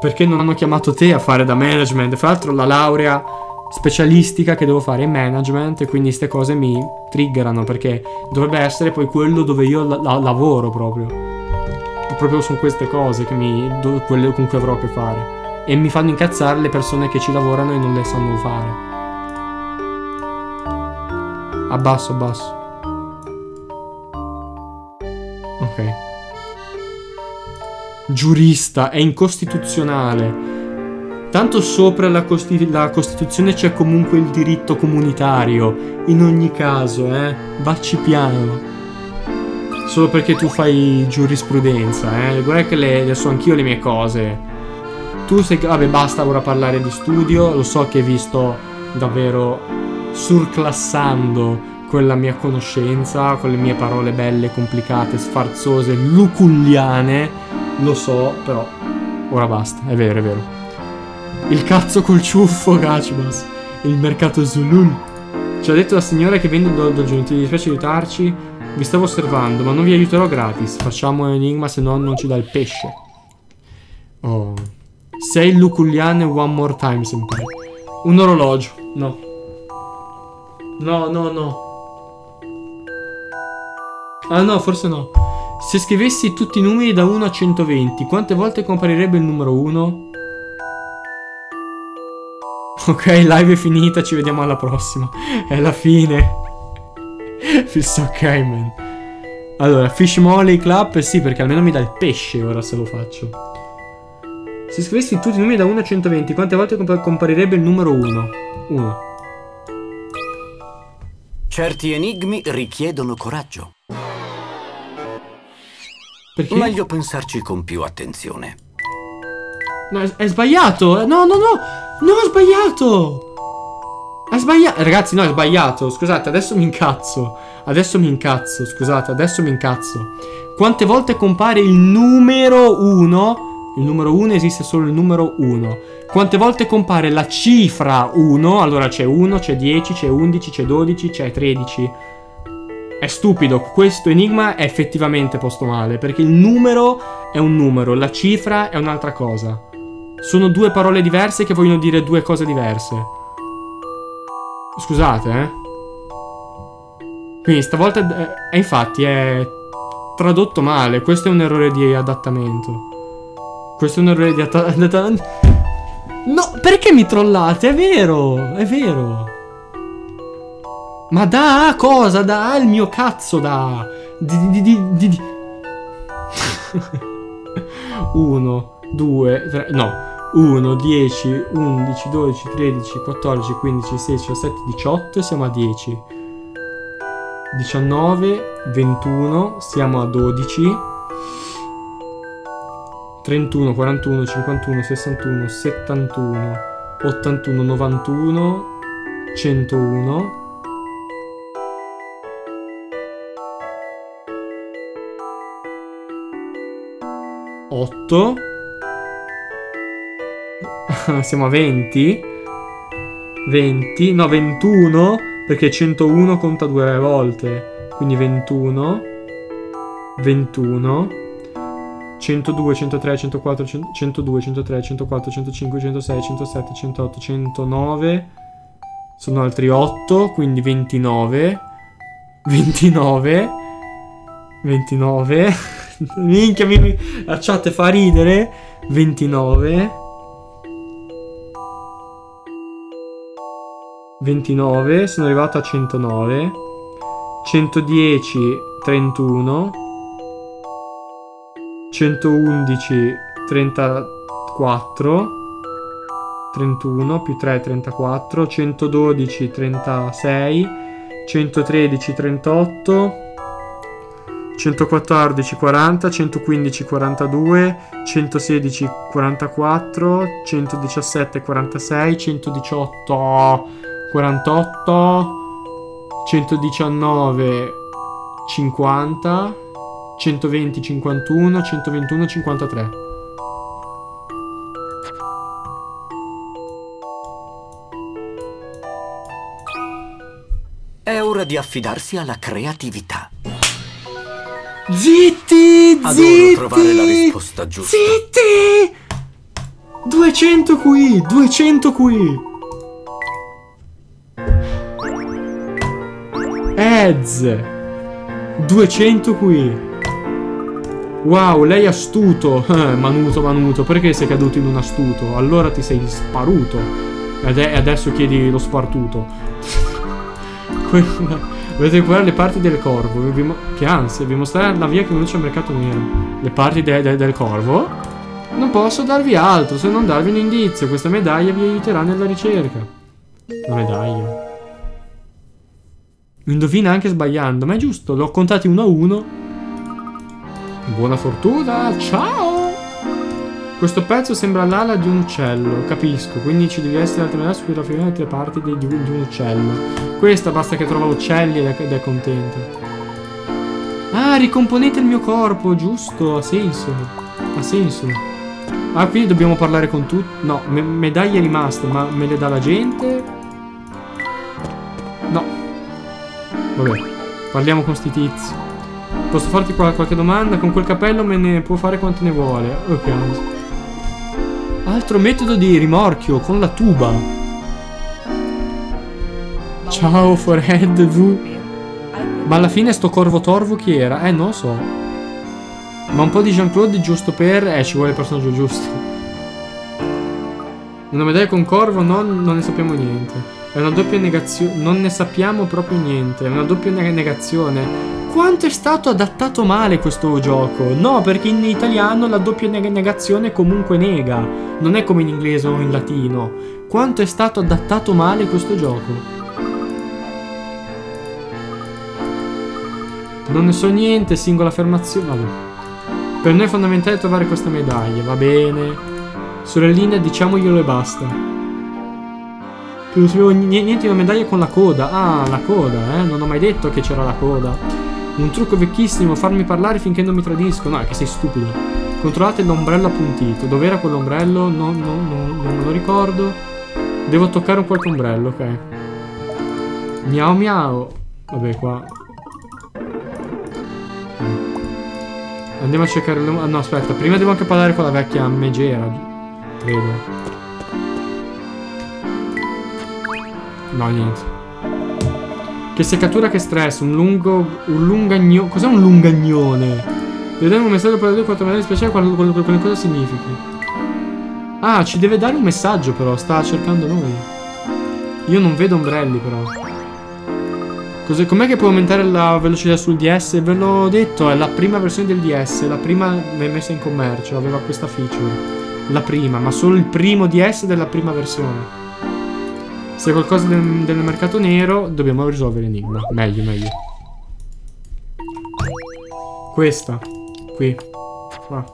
Perché non hanno chiamato te a fare da management? Fra l'altro la laurea specialistica che devo fare in management quindi queste cose mi triggerano perché dovrebbe essere poi quello dove io la- la- lavoro proprio. Proprio su queste cose mi, do- quelle con cui avrò a che fare. E mi fanno incazzare le persone che ci lavorano e non le sanno fare. Abbasso, abbasso. Ok. Giurista, è incostituzionale. Tanto sopra la, Costi- la Costituzione c'è comunque il diritto comunitario. In ogni caso, eh. Vacci piano. Solo perché tu fai giurisprudenza, eh. Guarda che le, le so anch'io le mie cose. Tu sei... Vabbè, basta ora parlare di studio. Lo so che hai visto davvero surclassando con la mia conoscenza, con le mie parole belle, complicate, sfarzose, luculliane. Lo so, però ora basta, è vero, è vero. Il cazzo col ciuffo, Gachibas. Il mercato Zulul. Ci ha detto la signora che vende do dojo, ti dispiace aiutarci? Vi stavo osservando, ma non vi aiuterò gratis. Facciamo un enigma, se no non ci dà il pesce. Oh. Sei luculliane one more time, senpai. Un orologio. No. No, no, no. Ah no, forse no. Se scrivessi tutti i numeri da 1 a 120, quante volte comparirebbe il numero 1? Ok, live è finita, ci vediamo alla prossima. È la fine. Feels ok, man. Allora, Fish Molly Club, sì, perché almeno mi dà il pesce ora se lo faccio. Se scrivessi tutti i numeri da 1 a 120, quante volte compa- comparirebbe il numero 1? 1. Certi enigmi richiedono coraggio. Perché? Meglio pensarci con più attenzione. No, è, è sbagliato. No, no, no. No, ho sbagliato. È sbagliato. Ragazzi, no, è sbagliato. Scusate, adesso mi incazzo. Adesso mi incazzo. Scusate, adesso mi incazzo. Quante volte compare il numero 1? Il numero 1 esiste solo il numero 1. Quante volte compare la cifra 1? Allora c'è 1, c'è 10, c'è 11, c'è 12, c'è 13. È stupido, questo enigma è effettivamente posto male, perché il numero è un numero, la cifra è un'altra cosa. Sono due parole diverse che vogliono dire due cose diverse. Scusate, eh. Quindi stavolta... è- è infatti è tradotto male, questo è un errore di adattamento. Questo è un errore di atta- adattamento. No, perché mi trollate? È vero, è vero. Ma da cosa? Da il mio cazzo da. Di di di di. di. 1, 2, 3. No. 1, 10, 11, 12, 13, 14, 15, 16, 17, 18 e siamo a 10. 19, 21, siamo a 12. 31, 41, 51, 61, 71, 81, 91, 101. 8 Siamo a 20 20 No 21 Perché 101 conta due volte. Quindi 21 21 102, 103, 104, 102, 103, 104, 105, 106, 107, 108, 109 Sono altri 8 Quindi 29 29 29 Minchia, mi, la chat fa ridere. 29. 29, sono arrivato a 109. 110, 31. 111, 34. 31 più 3, 34. 112, 36. 113, 38. 114 40, 115 42, 116 44, 117 46, 118 48, 119 50, 120 51, 121 53. È ora di affidarsi alla creatività. Zitti, Adoro zitti. trovare la risposta giusta. Zitti. 200 qui, 200 qui. Ez. 200 qui. Wow, lei è astuto. Manuto, Manuto, perché sei caduto in un astuto? Allora ti sei sparuto. Ed è- adesso chiedi lo spartuto. Que- Volete recuperare le parti del corvo? Vi- che ansia, vi mostrare la via che conduce al mercato nero. Le parti de- de- del corvo? Non posso darvi altro se non darvi un indizio. Questa medaglia vi aiuterà nella ricerca. La medaglia. Indovina anche sbagliando, ma è giusto, l'ho contati uno a uno. Buona fortuna, ciao! Questo pezzo sembra l'ala di un uccello, capisco, quindi ci devi essere altre su cui raffigurare altre parti di, di un uccello. Questa basta che trova uccelli ed è, contenta. Ah, ricomponete il mio corpo, giusto, ha senso. Ha senso. Ah, quindi dobbiamo parlare con tutti. No, me- medaglie rimaste, ma me le dà la gente? No. Vabbè, parliamo con sti tizi. Posso farti qua- qualche domanda? Con quel capello me ne può fare quante ne vuole. Oh, che ansia. Altro metodo di rimorchio con la tuba. Ciao, Forehead V. Ma alla fine sto corvo torvo chi era? Eh, non lo so. Ma un po' di Jean-Claude giusto per... Eh, ci vuole il personaggio giusto. Una medaglia con corvo? No, non ne sappiamo niente. È una doppia negazione. Non ne sappiamo proprio niente. È una doppia neg- negazione. Quanto è stato adattato male questo gioco? No, perché in italiano la doppia neg- negazione comunque nega. Non è come in inglese o in latino. Quanto è stato adattato male questo gioco? Non ne so niente, singola affermazione. Vabbè. Per noi è fondamentale trovare questa medaglia, va bene. Sorellina, diciamoglielo e basta. Non sapevo ni- niente di una medaglia con la coda. Ah, la coda, eh. Non ho mai detto che c'era la coda. Un trucco vecchissimo, farmi parlare finché non mi tradiscono. No, è che sei stupido. Controllate l'ombrello appuntito. Dov'era quell'ombrello? No, no, no, non me lo ricordo. Devo toccare un qualche ombrello, ok. Miau miau. Vabbè, qua. Andiamo a cercare No, aspetta, prima devo anche parlare con la vecchia megera. Credo. No, niente. Che seccatura, che stress. Un lungo... Un lungagnone... Cos'è un lungagnone? Vedere un messaggio per le 4 medaglie speciali, qual- qual- qual- quale cosa significhi. Ah, ci deve dare un messaggio però, sta cercando noi. Io non vedo ombrelli però. Com'è che può aumentare la velocità sul DS? Ve l'ho detto, è la prima versione del DS, la prima me- messa in commercio, aveva questa feature. La prima, ma solo il primo DS della prima versione. Se qualcosa del, del mercato nero, dobbiamo risolvere l'enigma. Meglio, meglio. Questa. Qui. Qua.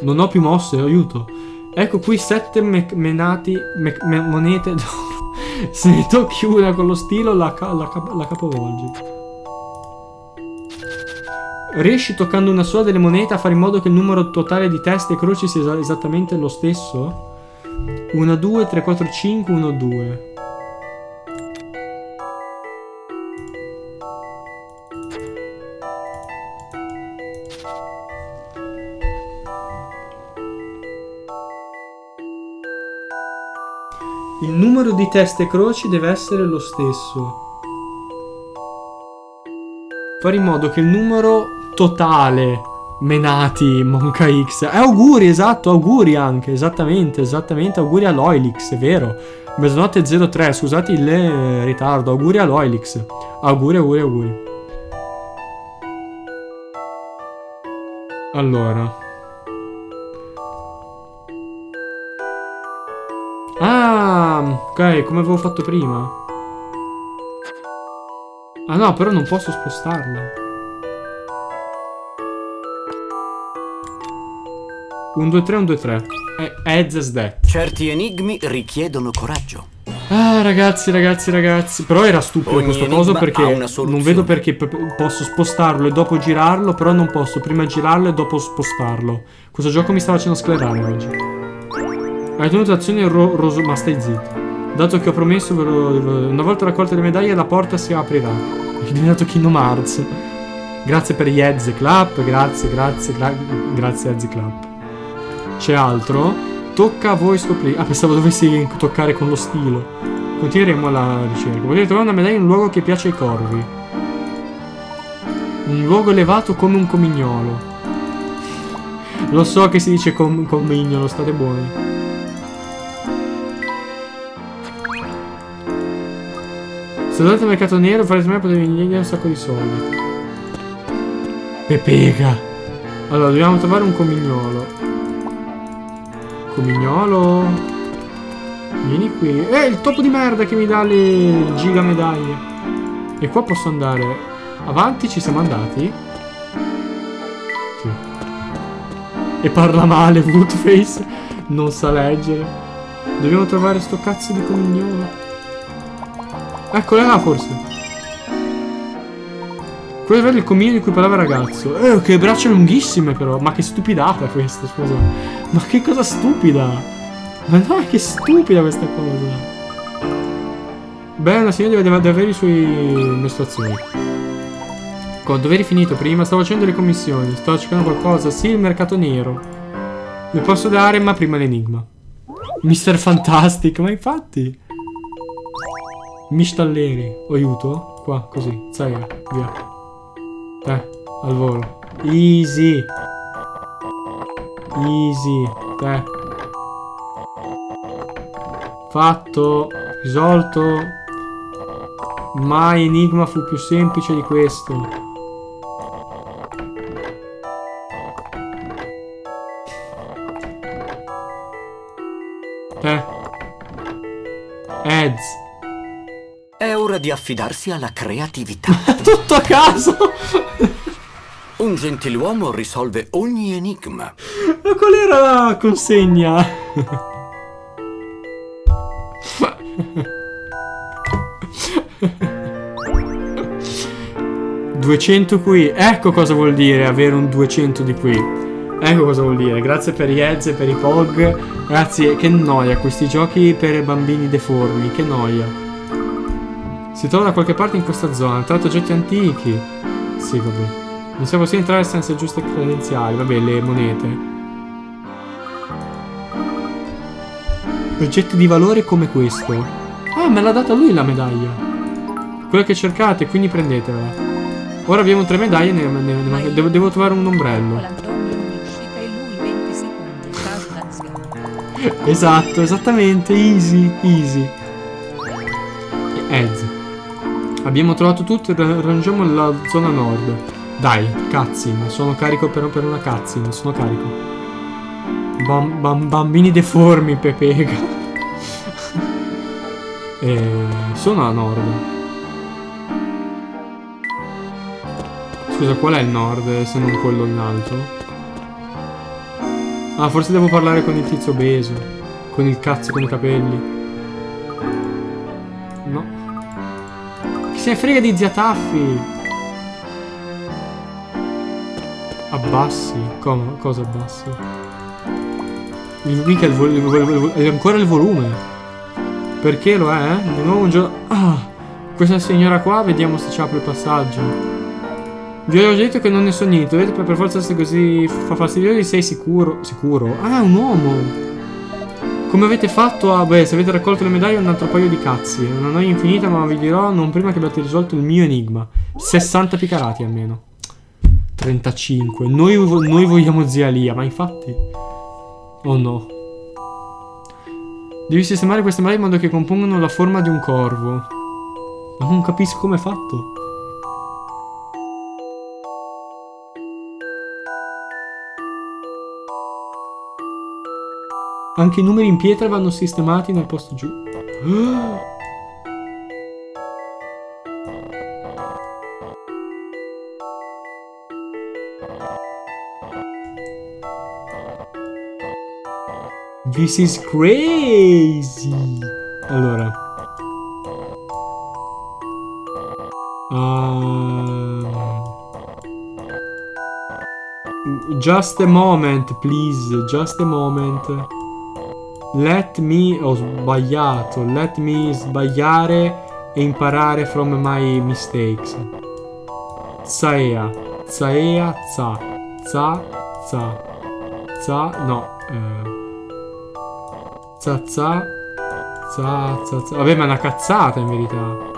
Non ho più mosse, aiuto. Ecco qui sette me- menati, me- me- monete d'oro. Se ne tocchi una con lo stilo, la, ca- la cap- la capovolgi. Riesci toccando una sola delle monete a fare in modo che il numero totale di teste e croci sia esa- esattamente lo stesso? 1, 2, 3, 4, 5, 1, 2. Il numero di teste croci deve essere lo stesso. Fare in modo che il numero totale menati Monka X. Eh, auguri, esatto, auguri anche, esattamente, esattamente, auguri a Loilix, vero. Mezzanotte 03, scusate il eh, ritardo, auguri a Loilix. Auguri, auguri, auguri. Allora. Ah, ok, come avevo fatto prima. Ah no, però non posso spostarla. 1, 2, 3, 1, 2, 3. Heads as that. Certi enigmi richiedono coraggio. Ah, ragazzi, ragazzi, ragazzi. Però era stupido Ogni questo coso perché non vedo perché posso spostarlo e dopo girarlo, però non posso prima girarlo e dopo spostarlo. Questo gioco mi sta facendo sclerare oggi. Hai tenuto azioni ro- roso... Ma stai zitto. Dato che ho promesso, ve lo- ve lo- una volta raccolte le medaglie la porta si aprirà. È diventato Kingdom Hearts. Grazie per gli Heads Club, grazie, grazie, gra grazie Heads Club. C'è altro? Tocca a voi scoprire. Ah, pensavo dovessi toccare con lo stilo. Continueremo la ricerca. Potete trovare una medaglia in un luogo che piace ai corvi. Un luogo elevato come un comignolo. Lo so che si dice com comignolo, state buoni. Se andate al mercato nero, fare me potevi venire un sacco di soldi. Pepega. Allora, dobbiamo trovare un comignolo. Comignolo. Vieni qui. Eh, il topo di merda che mi dà le giga medaglie. E qua posso andare avanti, ci siamo andati? Sì. E parla male, Woodface. Non sa leggere. Dobbiamo trovare sto cazzo di comignolo. Eccolo là forse. Quello è il comino di cui parlava il ragazzo. Eh, che braccia lunghissime però. Ma che stupidata questa, scusa. Ma che cosa stupida. Ma no, che stupida questa cosa. Beh, una signora deve, deve avere i suoi mestruazioni. Con doveri finito prima, stavo facendo le commissioni. Sto cercando qualcosa. Sì, il mercato nero. Vi posso dare, ma prima l'enigma. Mister Fantastic, ma infatti. Mistalleri. Aiuto? Qua, così. Zaira, via. Te, al volo. Easy. Easy. Te. Fatto. Risolto. Mai enigma fu più semplice di questo. Te. Heads. Ora di affidarsi alla creatività. Tutto a caso! Un gentiluomo risolve ogni enigma. Ma qual era la consegna? ...200 qui. Ecco cosa vuol dire avere un 200 di qui. Ecco cosa vuol dire. Grazie per gli Eds e per i Pog. Ragazzi, che noia questi giochi per bambini deformi. Che noia. Si trova da qualche parte in questa zona. Tratto oggetti antichi. Sì, vabbè. Non siamo possibile entrare senza le giuste credenziali. Vabbè, le monete. Oggetti di valore come questo. Ah, me l'ha data lui la medaglia. Quella che cercate, quindi prendetela. Ora abbiamo tre medaglie, ne, ne, ne, devo, devo, trovare un ombrello. esatto, esattamente, easy, easy. Eds. Abbiamo trovato tutto e raggiungiamo la zona nord. Dai, cutscene. Sono carico per, per una cutscene. Sono carico. Bam, bam, bambini deformi, Pepega. e sono a nord. Scusa, qual è il nord se non quello in alto? Ah, forse devo parlare con il tizio obeso. Con il cazzo con i capelli. Se ne frega di zia Taffi. Abbassi? Come? Cosa abbassi? Il, mica il, il, il, è ancora il volume. Perché lo è? Di nuovo un giorno... Ah! Questa signora qua, vediamo se ci apre il passaggio. Vi ho detto che non ne so niente, vedete per forza essere così fa fastidioso, sei sicuro? Sicuro? Ah, un uomo! Come avete fatto a... Beh, se avete raccolto le medaglie un altro paio di cazzi. È una noia infinita, ma vi dirò non prima che abbiate risolto il mio enigma. 60 picarati almeno. 35. Noi, noi vogliamo zia Lia, ma infatti... Oh no. Devi sistemare queste medaglie in modo che compongano la forma di un corvo. Ma non capisco come è fatto. Anche i numeri in pietra vanno sistemati nel posto giù. This is crazy. Allora. Uh, just a moment, please. Just a moment. Let me, ho sbagliato, let me sbagliare e imparare from my mistakes. Saea. zaea, za. Za, za. Za, no. Eh. Za, za. Za, za, za. Vabbè, ma è una cazzata in verità.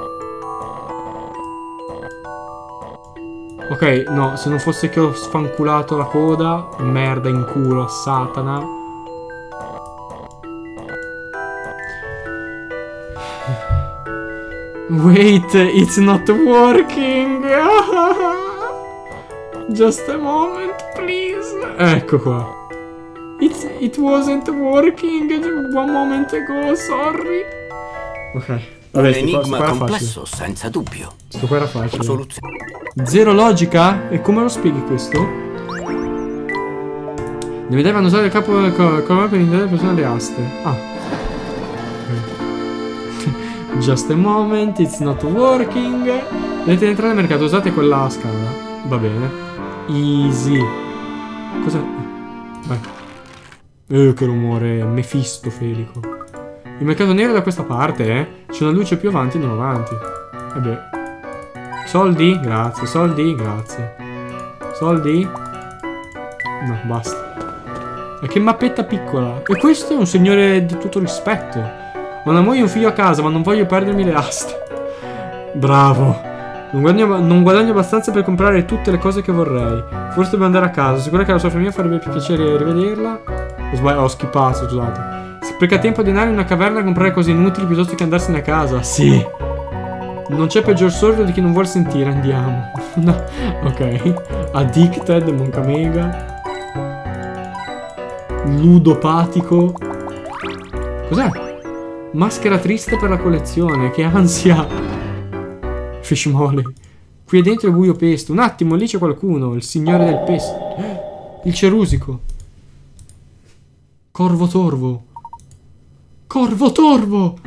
Ok, no, se non fosse che ho sfanculato la coda, merda in culo Satana. Wait, it's not working. Just a moment, please. Ecco qua. It's, it wasn't working one moment ago, sorry. Ok. Un Vabbè, sto enigma qua era facile. complesso, senza dubbio. Sto qua era facile. Soluzione. Zero logica? E come lo spieghi questo? Devi devono usare il capo del co- come per indicare le persone alle aste. Ah. Just a moment, it's not working. Dovete entrare nel mercato, usate quella scala. Va bene. Easy. Cosa? Vai. Eh, che rumore mefistofelico. Il mercato nero è da questa parte, eh. C'è una luce più avanti e non avanti. Vabbè. Soldi? Grazie. Soldi? Grazie. Soldi? No, basta. E che mappetta piccola. E questo è un signore di tutto rispetto. Ho una moglie e un figlio a casa, ma non voglio perdermi le aste. Bravo. Non guadagno, non guadagno abbastanza per comprare tutte le cose che vorrei. Forse devo andare a casa. Sicuro che alla sua famiglia farebbe più piacere rivederla. Ho sbagliato, ho schippato, scusate. Spreca tempo di andare in una caverna a comprare cose inutili piuttosto che andarsene a casa. Sì. Non c'è peggior sordo di chi non vuol sentire, andiamo. no. Ok. Addicted, Moncamega. Ludopatico. Cos'è? Maschera triste per la collezione, che ansia. Fishmole. Qui è dentro è buio pesto. Un attimo, lì c'è qualcuno, il signore del pesto. Il cerusico. Corvo torvo. Corvo torvo!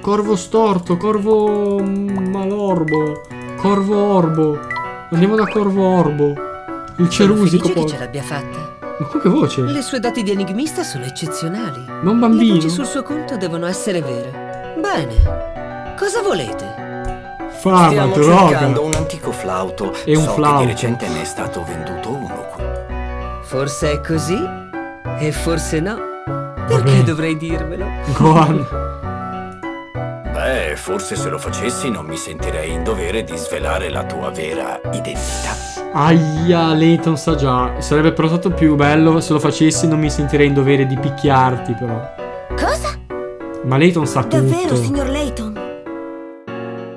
Corvo storto, corvo malorbo, corvo orbo. Andiamo da corvo orbo. Il cerusico felice che poi. ce l'abbia fatta. Ma con che voce? Le sue doti di enigmista sono eccezionali. Ma un Le bambino. voci sul suo conto devono essere vere. Bene. Cosa volete? Fama, Stiamo droga. cercando un antico flauto. E un so flauto. che di recente ne è stato venduto uno qui. Forse è così e forse no. Perché Vabbè. dovrei dirmelo? Gohan. Beh, forse se lo facessi non mi sentirei in dovere di svelare la tua vera identità. Aia, Layton sa già. Sarebbe però stato più bello se lo facessi non mi sentirei in dovere di picchiarti però. Cosa? Ma Layton sa tutto. Davvero, signor Layton?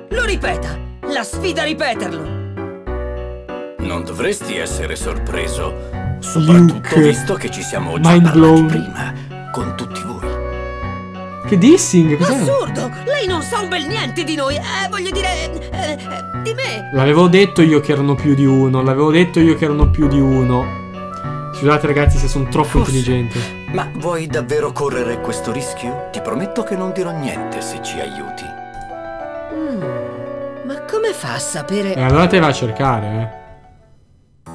Lo ripeta! La sfida a ripeterlo! Non dovresti essere sorpreso, soprattutto Luke. visto che ci siamo già Mind parlati blown. prima con tutti voi. Che dissing? Cos'è? Assurdo! Lei non sa un bel niente di noi! Eh, voglio dire... eh, eh, di me! L'avevo detto io che erano più di uno. L'avevo detto io che erano più di uno. Scusate ragazzi se sono troppo Forse. intelligente. Ma vuoi davvero correre questo rischio? Ti prometto che non dirò niente se ci aiuti. Mm, ma come fa a sapere... E allora te vai a cercare, eh.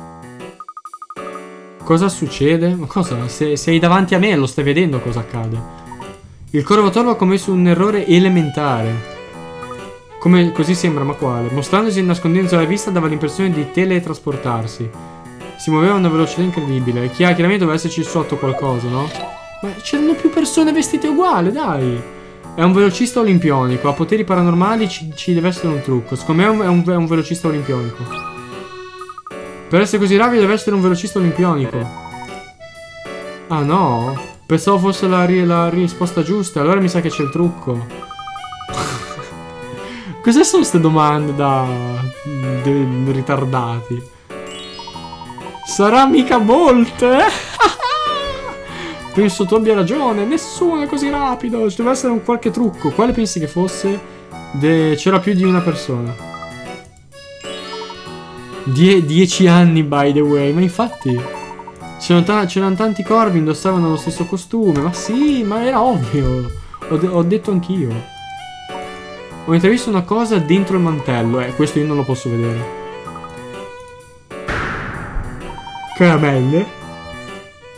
Cosa succede? Ma cosa? Se sei davanti a me lo stai vedendo cosa accade. Il Corvo Torvo ha commesso un errore elementare. Come così sembra, ma quale? Mostrandosi e nascondendosi alla vista dava l'impressione di teletrasportarsi. Si muoveva a una velocità incredibile. Chi- Chiaramente doveva esserci sotto qualcosa, no? Ma c'erano più persone vestite uguali, dai! È un velocista olimpionico, ha poteri paranormali, ci, ci deve essere un trucco. Secondo me è un, è un- è un velocista olimpionico. Per essere così rapido deve essere un velocista olimpionico. Ah no? Pensavo fosse la, ri- la risposta giusta, allora mi sa che c'è il trucco. Cos'è sono queste domande da... ritardati? Sarà mica molte? Penso tu abbia ragione, nessuno è così rapido, ci deve essere un qualche trucco. Quale pensi che fosse? De- C'era più di una persona. Die- dieci anni, by the way, ma infatti. C'erano, c'erano tanti corvi, indossavano lo stesso costume. Ma sì, ma era ovvio. Ho, de- ho detto anch'io. Ho intravisto una cosa dentro il mantello. Eh, questo io non lo posso vedere. Caramelle.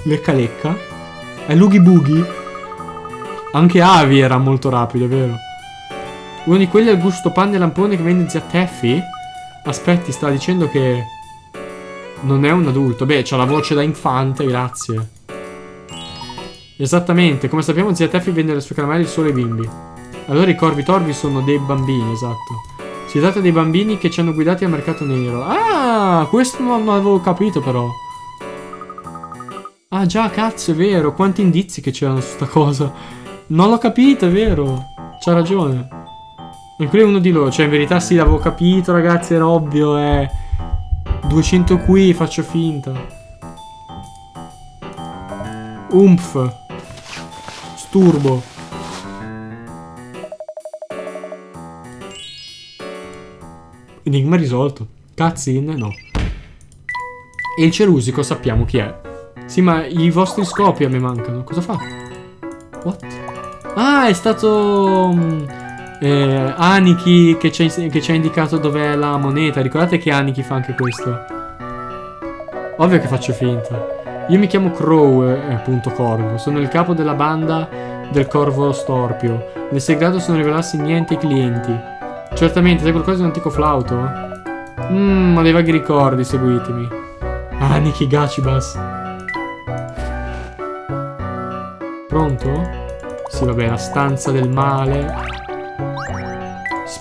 Lecca lecca. È Lughi Boogie. Anche Avi era molto rapido, è vero? Uno di quelli al gusto panne e lampone che vende zia Teffi? Aspetti, sta dicendo che non è un adulto. Beh, c'ha la voce da infante, grazie. Esattamente, come sappiamo zia Teffi vende le sue caramelle solo ai bimbi. Allora i corvi torvi sono dei bambini, esatto. Si tratta dei bambini che ci hanno guidati al mercato nero. Ah, questo non avevo capito però. Ah già, cazzo, è vero. Quanti indizi che c'erano su sta cosa. Non l'ho capito, è vero. C'ha ragione. E quello è uno di loro. Cioè, in verità sì, l'avevo capito, ragazzi, era ovvio, eh. 200 qui, faccio finta. Umf. Sturbo. Enigma risolto. Cutscene? No. E il cerusico sappiamo chi è. Sì, ma i vostri scopi a me mancano. Cosa fa? What? Ah, è stato... eh, Aniki che ci, ha, che ci ha indicato dov'è la moneta. Ricordate che Aniki fa anche questo. Ovvio che faccio finta. Io mi chiamo Crow, eh, appunto Corvo. Sono il capo della banda del Corvo Storpio. Nel segreto sono rivelarsi niente ai clienti. Certamente, sai qualcosa di un antico flauto? Mmm, ho dei vaghi ricordi, seguitemi. Aniki Gachibas. Pronto? Sì, vabbè, la stanza del male.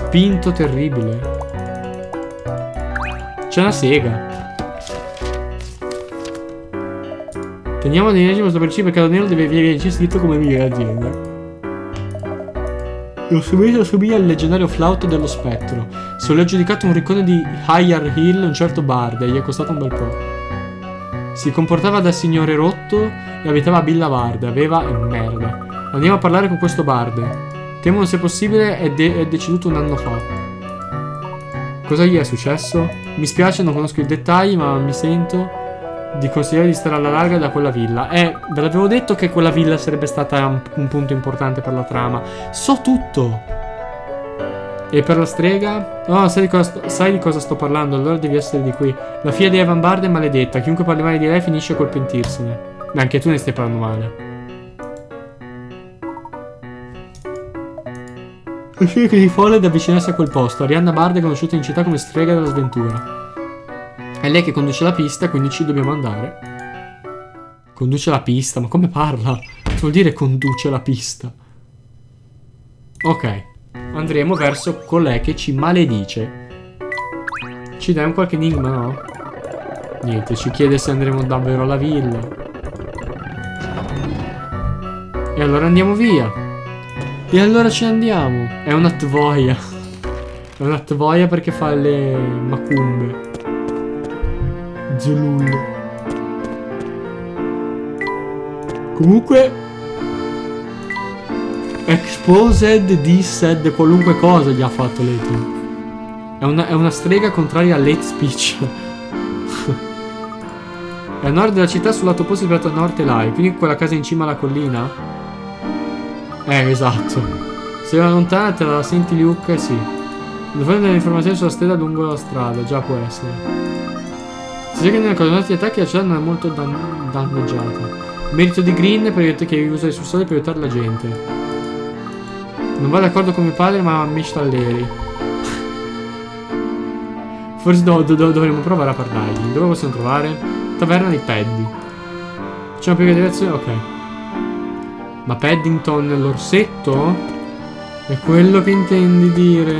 Spinto terribile. C'è una sega. Teniamo l'ennesimo sto per C perché nero deve venire gestito come migliore azienda. Lo subito somiglia al leggendario flauto dello spettro. Se lo ha giudicato un riccone di Higher Hill, un certo barde, gli è costato un bel po'. Si comportava da signore rotto e abitava a Villa Barde, aveva merda. Andiamo a parlare con questo barde. Temo se possibile è, de- è deceduto un anno fa. Cosa gli è successo? Mi spiace, non conosco i dettagli, ma mi sento di consigliare di stare alla larga da quella villa. Eh, ve l'avevo detto che quella villa sarebbe stata un, un punto importante per la trama. So tutto! E per la strega? Oh, sai di, cosa sto, sai di cosa sto parlando, allora devi essere di qui. La figlia di Evan Bard è maledetta, chiunque parli male di lei finisce col pentirsene. Anche tu ne stai parlando male. Sceglie di folle ad avvicinarsi a quel posto. Arianna Bard è conosciuta in città come strega della sventura. È lei che conduce la pista, quindi ci dobbiamo andare. Conduce la pista, ma come parla? Che vuol dire conduce la pista? Ok, andremo verso colei che ci maledice. Ci dai un qualche enigma, no? Niente, ci chiede se andremo davvero alla villa. E allora andiamo via. E allora ci andiamo. È una tvoia. È una tvoia perché fa le macumbe. Zulul. Comunque Exposed, dissed, qualunque cosa gli ha fatto Leighton. È una, è una strega contraria all'hate speech. è a nord della città sul lato opposto del piatto Norte Live, quindi quella casa in cima alla collina? Eh, esatto. Se va lontana te la senti Luke, sì. Dovrei delle informazioni sulla stella lungo la strada, già può essere. Si sa che nella coordinate di attacchi la città non è molto dan- danneggiata. Merito di Green che usa i suoi soldi per aiutare la gente. Non va d'accordo con mio padre, ma mi stalleri. Forse do- do- do- dovremmo provare a parlargli. Dove possiamo trovare? Taverna di Paddy. C'è una direzione? Ok. Ma Paddington l'orsetto? È quello che intendi dire?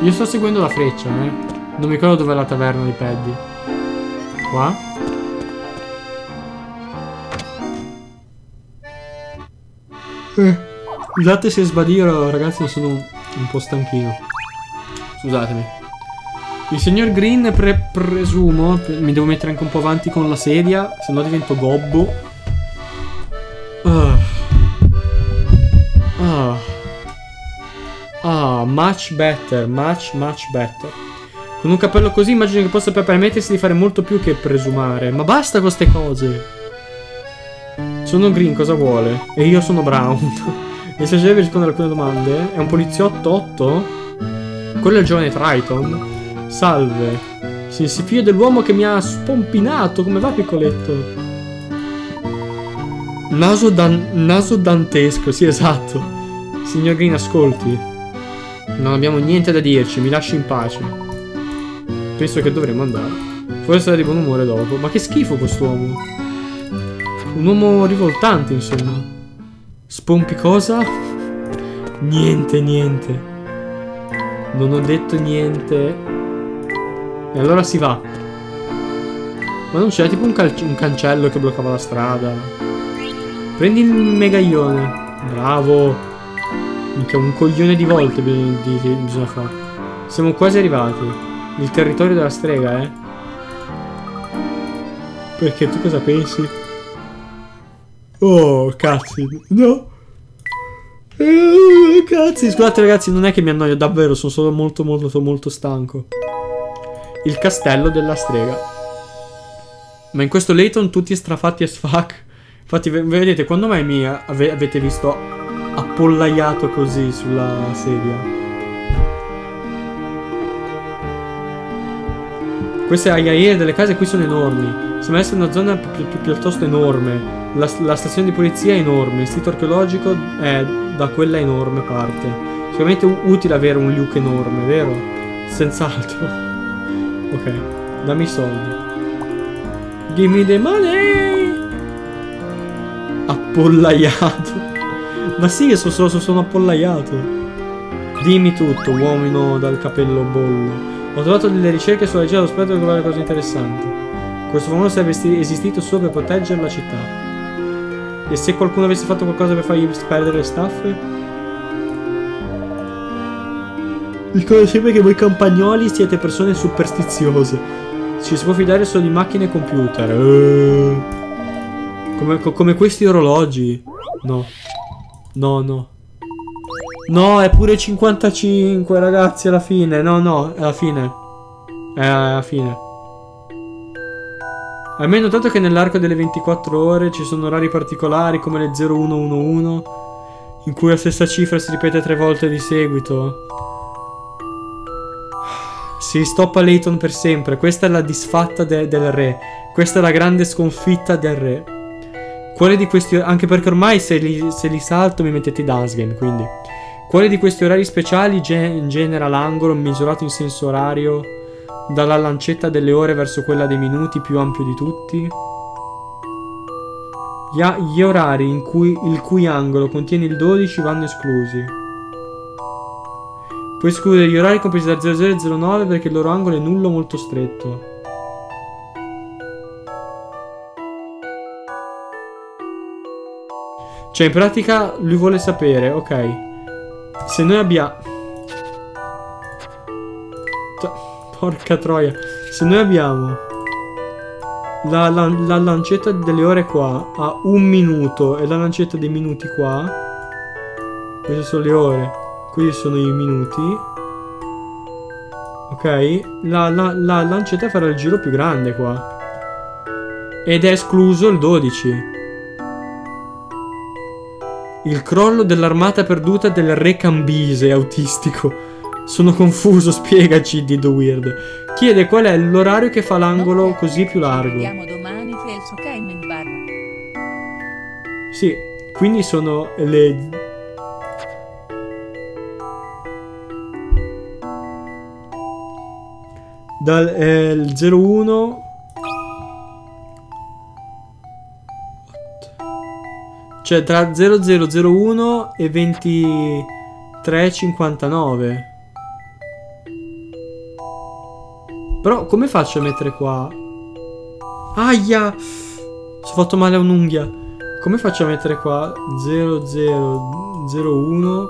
Io sto seguendo la freccia, eh. Non mi ricordo dov'è la taverna di Paddy. Qua? Eh. Scusate se sbadio, ragazzi, sono un po' stanchino. Scusatemi. Il signor Green, pre- presumo, mi devo mettere anche un po' avanti con la sedia, se no divento gobbo. Ah. Ah. Ah, much better, much, much better. Con un cappello così immagino che possa permettersi di fare molto più che presumare. Ma basta con queste cose. Sono Green, cosa vuole? E io sono Brown. Mi piacerebbe rispondere a alcune domande. È un poliziotto 8? Quello è il giovane Triton. Salve. Si, si figlio dell'uomo che mi ha spompinato. Come va, piccoletto? Naso, dan- naso dantesco, sì, esatto. Signor Green, ascolti. Non abbiamo niente da dirci, mi lasci in pace. penso che dovremmo andare. Forse sarà di buon umore dopo. Ma che schifo quest'uomo. Un uomo rivoltante, insomma. Spompi cosa? Niente, niente. Non ho detto niente. E allora si va. Ma non c'era tipo un, un cancello che bloccava la strada. Prendi il megaglione. Bravo. Mica un coglione di volte bi- di- bisogna fare. Siamo quasi arrivati. Il territorio della strega, eh. Perché tu cosa pensi? Oh, cazzi. No. Eh, cazzi, scusate ragazzi, non è che mi annoio davvero, sono solo molto molto molto stanco. Il castello della strega. Ma in questo Layton tutti strafatti as fuck. Infatti, ve- vedete, quando mai mi ave- avete visto appollaiato così sulla sedia? Queste aiaie delle case qui sono enormi. Sembra essere una zona pi- pi- piuttosto enorme. La, la stazione di polizia è enorme. Il sito archeologico è da quella enorme parte. Sicuramente utile avere un Luke enorme, vero? Senz'altro. Ok, dammi i soldi. Give me the money! Appollaiato. Ma sì sono, sono, sono appollaiato. Dimmi tutto, uomino dal capello bollo. Ho trovato delle ricerche sulla leggera dello spettro e trovare cose interessanti. Questo famoso sarebbe esistito solo per proteggere la città. E se qualcuno avesse fatto qualcosa per fargli perdere le staffe? Dicono sempre che voi campagnoli siete persone superstiziose. Ci si può fidare solo di macchine e computer. Eh. Come, co- come questi orologi. No. No, no. No, è pure 55, ragazzi, alla fine. No, no, è alla fine. È alla fine. Hai mai notato che nell'arco delle 24 ore ci sono orari particolari come le 0111 in cui la stessa cifra si ripete tre volte di seguito? Si stoppa Layton per sempre. Questa è la disfatta de- del re. Questa è la grande sconfitta del re. Quale di questi anche perché ormai se li, se li salto mi mettete i game, quindi quale di questi orari speciali ge- genera l'angolo misurato in senso orario dalla lancetta delle ore verso quella dei minuti più ampio di tutti? Gli, orari in cui, il cui angolo contiene il 12 vanno esclusi. Puoi escludere gli orari compresi da 00 e 09 perché il loro angolo è nullo molto stretto. Cioè, in pratica lui vuole sapere, ok. Se noi abbiamo. Porca troia. Se noi abbiamo. La, la- la lancetta delle ore qua a un minuto e la lancetta dei minuti qua. Queste sono le ore. Qui sono i minuti. Ok? La, la- la lancetta farà il giro più grande qua. Ed è escluso il 12. Il crollo dell'armata perduta del re Cambise autistico. Sono confuso, spiegaci Dido Weird. Chiede qual è l'orario che fa l'angolo così più largo. Sì, quindi sono le... Dal eh, il 01 Cioè tra 0001 e 2359 Però come faccio a mettere qua? Aia! Ho fatto male a un'unghia. Come faccio a mettere qua 0001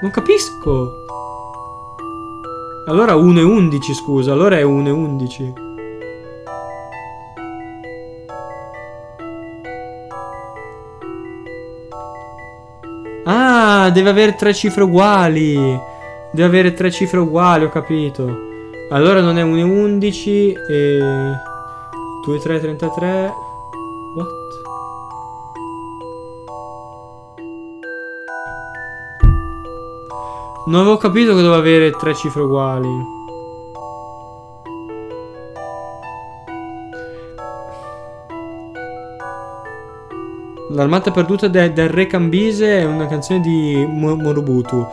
Non capisco. Allora 1 e 11 scusa. Allora è 1 e 11 Ah deve avere tre cifre uguali Deve avere tre cifre uguali ho capito allora non è 1 e 11 e 2 3 33 What? Non avevo capito che doveva avere tre cifre uguali. L'armata perduta de- del re Cambise è una canzone di Mo- Morobutu.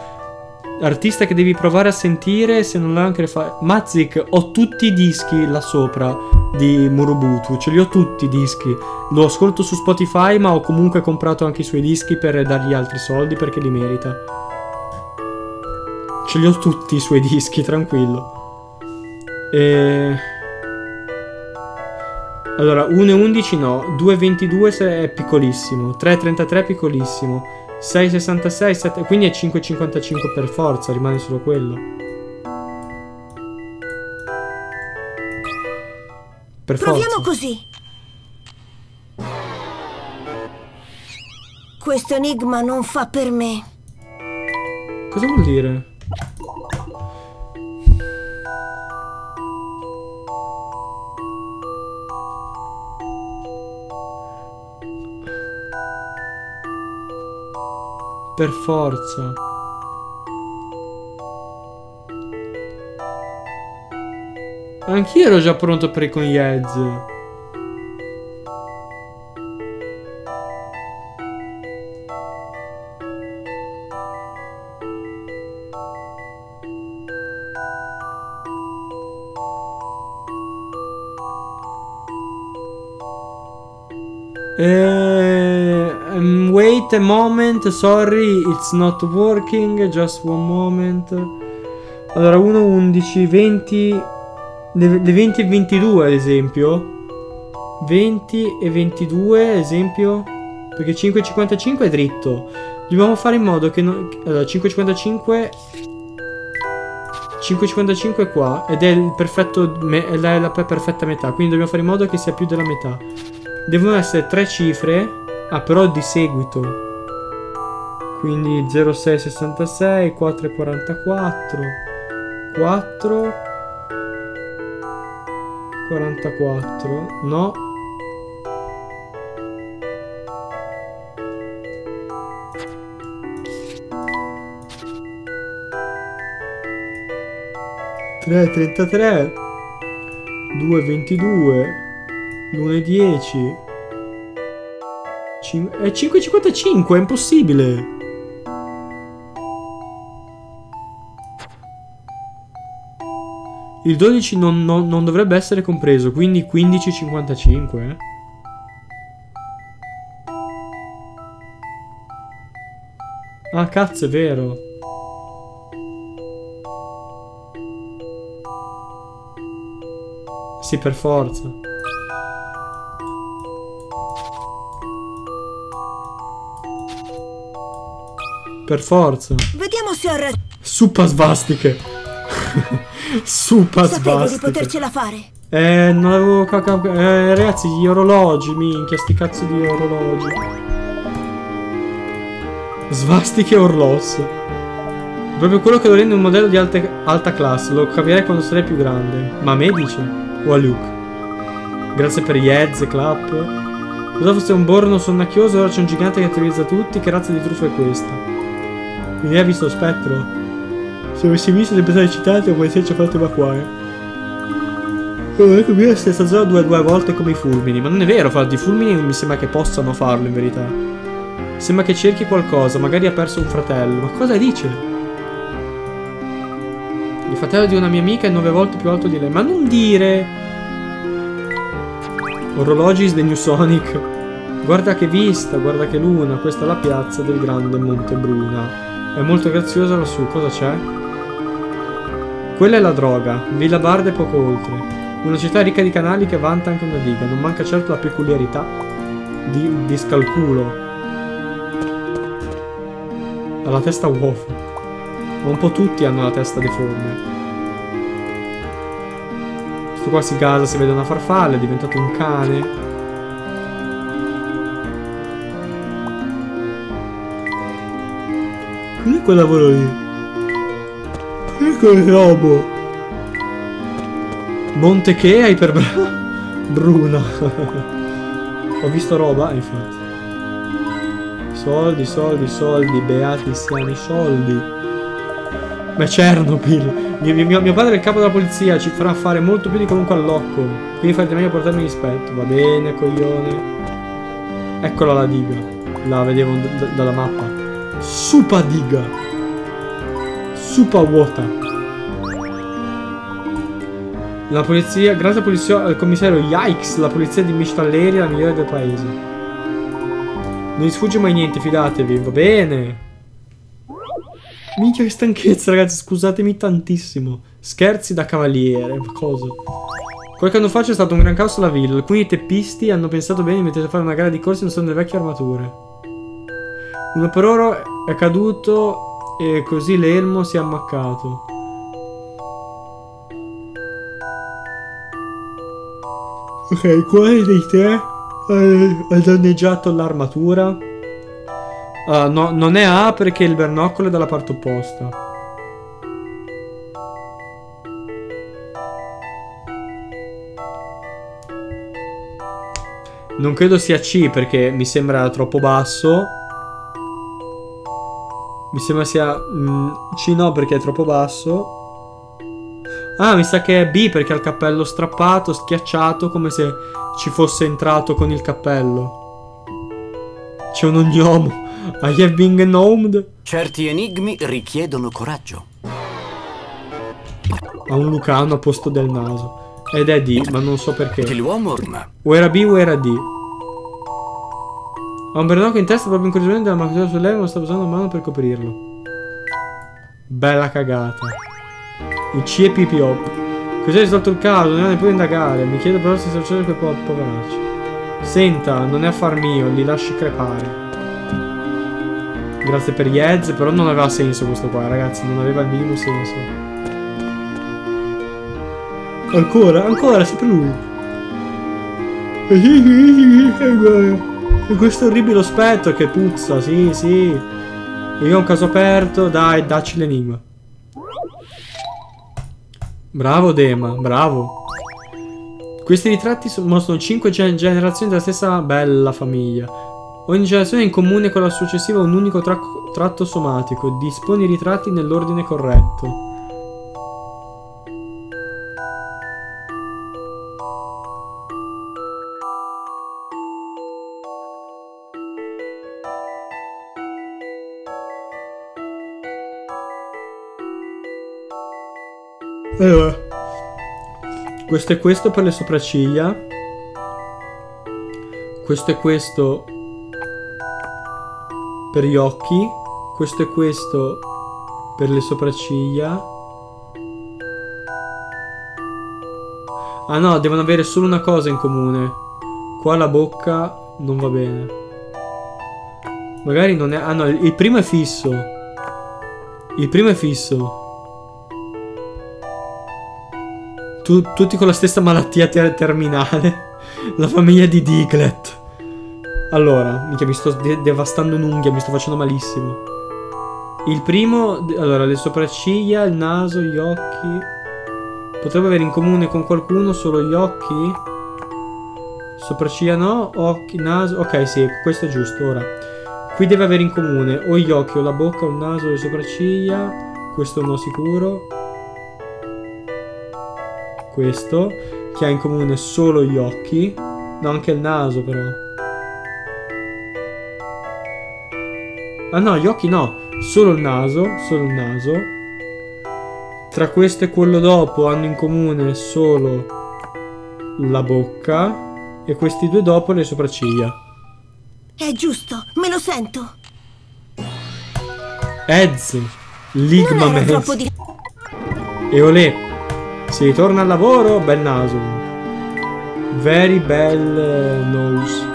Artista che devi provare a sentire se non l'hai anche fa. Mazik, ho tutti i dischi là sopra di Murubutu. Ce li ho tutti i dischi. Lo ascolto su Spotify, ma ho comunque comprato anche i suoi dischi per dargli altri soldi perché li merita. Ce li ho tutti i suoi dischi, tranquillo. E... Allora, 1,11 no, 2,22 se- è piccolissimo, 3,33 è piccolissimo, 6,66, 7, quindi è 5,55 per forza, rimane solo quello. Per Proviamo forza. così. Questo enigma non fa per me. Cosa vuol dire? Per forza. Anch'io ero già pronto per i cogliez. Eh, wait a moment, sorry, it's not working, just one moment. Allora, 1, 11, 20, le, le 20 e 22 ad esempio. 20 e 22 ad esempio. Perché 5,55 è dritto. Dobbiamo fare in modo che... non- allora, 5,55... 5,55 è qua ed è il perfetto è la, è la perfetta metà, quindi dobbiamo fare in modo che sia più della metà. Devono essere tre cifre, ah però di seguito. Quindi 0666, 444, 4, 44, no. Tre, 33, 2, 22, l'una 10, Cin- è 5,55, è impossibile. Il 12 non, non- non dovrebbe essere compreso, quindi 15,55. Eh? Ah, cazzo, è vero. Sì, per forza. Per forza. Vediamo se ho ragione. Suppa svastiche. Suppa Sapevo di svastiche. potercela fare. Eh, non avevo caca... Eh, ragazzi, gli orologi, minchia, sti cazzo di orologi. Svastiche orlos. Proprio quello che lo rende un modello di alte- alta classe. Lo capirei quando sarei più grande. Ma a me dice? O a Luke? Grazie per gli ads e clap. Cosa fosse un borno sonnacchioso, ora c'è un gigante che terrorizza tutti. Che razza di truffa è questa? Quindi hai visto lo spettro? Se avessi visto stati citati, la polizia ci ha fatto evacuare. Oh, ecco qui la stessa zona due, due volte come i fulmini. Ma non è vero, farti i fulmini non mi sembra che possano farlo in verità. Sembra che cerchi qualcosa, magari ha perso un fratello. Ma cosa dice? Il fratello di una mia amica è nove volte più alto di lei. Ma non dire! Orologi is the new Sonic. Guarda che vista, guarda che luna. Questa è la piazza del grande Monte Bruna. È molto graziosa lassù. Cosa c'è? Quella è la droga. Villa Barda e poco oltre. Una città ricca di canali che vanta anche una diga. Non manca certo la peculiarità di, di scalculo. Ha la testa uovo. Ma un po' tutti hanno la testa deforme. Questo qua si gasa, si vede una farfalla, è diventato un cane. Quel lavoro lì? Cos'è quel robo? Monte che hai per Bruna. Ho visto roba, infatti. Soldi, soldi, soldi, beati siano i soldi. Ma Chernobyl. Mio, mio- mio padre è il capo della polizia, ci farà fare molto più di qualunque allocco. Quindi fate meglio portarmi rispetto. Va bene, coglione. Eccola la diga. La vedevo dalla mappa. Supa diga. Super Water. La polizia, grazie al, al commissario Yikes, la polizia di Mistalleri è la migliore del paese. Non gli sfugge mai niente, fidatevi, va bene. Minchia che stanchezza, ragazzi, scusatemi tantissimo. Scherzi da cavaliere, cosa? Qualche anno fa c'è stato un gran caos alla villa. Alcuni teppisti hanno pensato bene di mettere a fare una gara di corsi usando le vecchie armature. Uno per oro è caduto e così l'elmo si è ammaccato. Ok, quale dei tre ha- danneggiato l'armatura? Ah, no, non è A perché il bernoccolo è dalla parte opposta. Non credo sia C perché mi sembra troppo basso. Mi sembra sia mm, C no perché è troppo basso. Ah, mi sa che è B perché ha il cappello strappato, schiacciato, come se ci fosse entrato con il cappello. C'è un gnomo. I have been gnomed. Certi enigmi richiedono coraggio. Ha un lucano a posto del naso. Ed è D, ma non so perché. O era B o era D. Ha un bernocchio in testa proprio incrociamento della macchina sul leve, ma sta usando la mano per coprirlo. Bella cagata. Il C e PPO. Così risolto il caso, non è neppure indagare. Mi chiedo però se succede quel po' poveracci. Senta, non è affar mio, li lasci crepare. Grazie per gli ads, però non aveva senso questo qua, ragazzi, non aveva il minimo senso. Ancora, ancora, sempre lui. Questo orribile spettro che puzza, sì, sì. Io ho un caso aperto, dai, dacci l'enigma. Bravo Dema, bravo. Questi ritratti mostrano 5 generazioni della stessa bella famiglia. Ogni generazione è in comune con la successiva un unico tra- tratto somatico. Dispone i ritratti nell'ordine corretto. Allora, questo è questo per le sopracciglia. Questo è questo per gli occhi. Questo è questo per le sopracciglia. Ah no, devono avere solo una cosa in comune. Qua la bocca non va bene. Magari non è... Ah no, il primo è fisso. Il primo è fisso. Tu- tutti con la stessa malattia ter- terminale. La famiglia di Diglett. Allora, mi sto de- devastando un'unghia, mi sto facendo malissimo. Il primo, allora, le sopracciglia, il naso, gli occhi. Potrebbe avere in comune con qualcuno solo gli occhi? Sopracciglia no, occhi, naso. Ok, sì, questo è giusto. Ora, qui deve avere in comune o gli occhi, o la bocca, o il naso, o le sopracciglia. Questo no sicuro questo che ha in comune solo gli occhi, no anche il naso però. Ah no, gli occhi no, solo il naso, solo il naso. Tra questo e quello dopo hanno in comune solo la bocca e questi due dopo le sopracciglia. È giusto, me lo sento. Ez, Ligma troppo di... E olè. Si ritorna al lavoro, bel naso. Very bell eh, nose.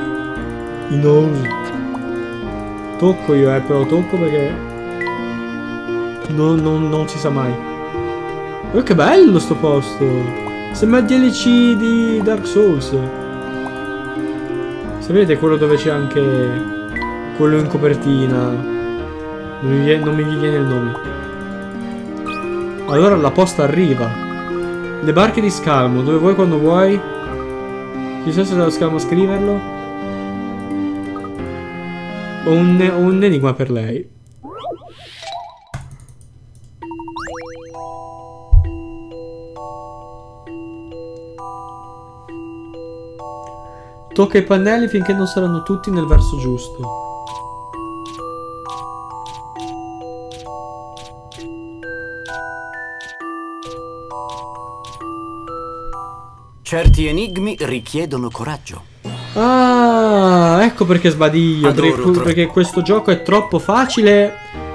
I nose. Tocco io, eh, però tocco perché... Non, non- non si sa mai. Oh, che bello sto posto. Sembra il DLC di Dark Souls. Sapete quello dove c'è anche quello in copertina. Non mi viene, non mi viene il nome. Allora la posta arriva. Le barche di Scalmo, dove vuoi quando vuoi. Chissà se da Scalmo a scriverlo. Ho un, ho un enigma per lei. Tocca i pannelli finché non saranno tutti nel verso giusto. Certi enigmi richiedono coraggio. Ah, ecco perché sbadiglio. Adoro Perché, perché questo gioco è troppo facile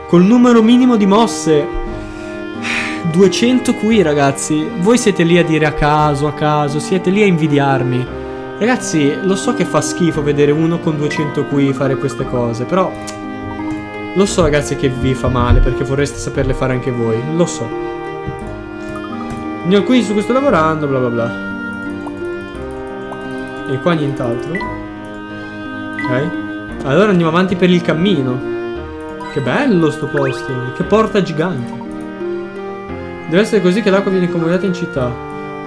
col numero minimo di mosse. 200 qui, ragazzi. Voi siete lì a dire a caso, a caso, siete lì a invidiarmi. Ragazzi, lo so che fa schifo vedere uno con 200 qui fare queste cose, però lo so, ragazzi, che vi fa male perché vorreste saperle fare anche voi. Lo so. Quindi alcuni su cui sto lavorando, bla bla bla. E qua nient'altro. Ok. Allora andiamo avanti per il cammino. Che bello sto posto. Che porta gigante. Deve essere così che l'acqua viene comunicata in città.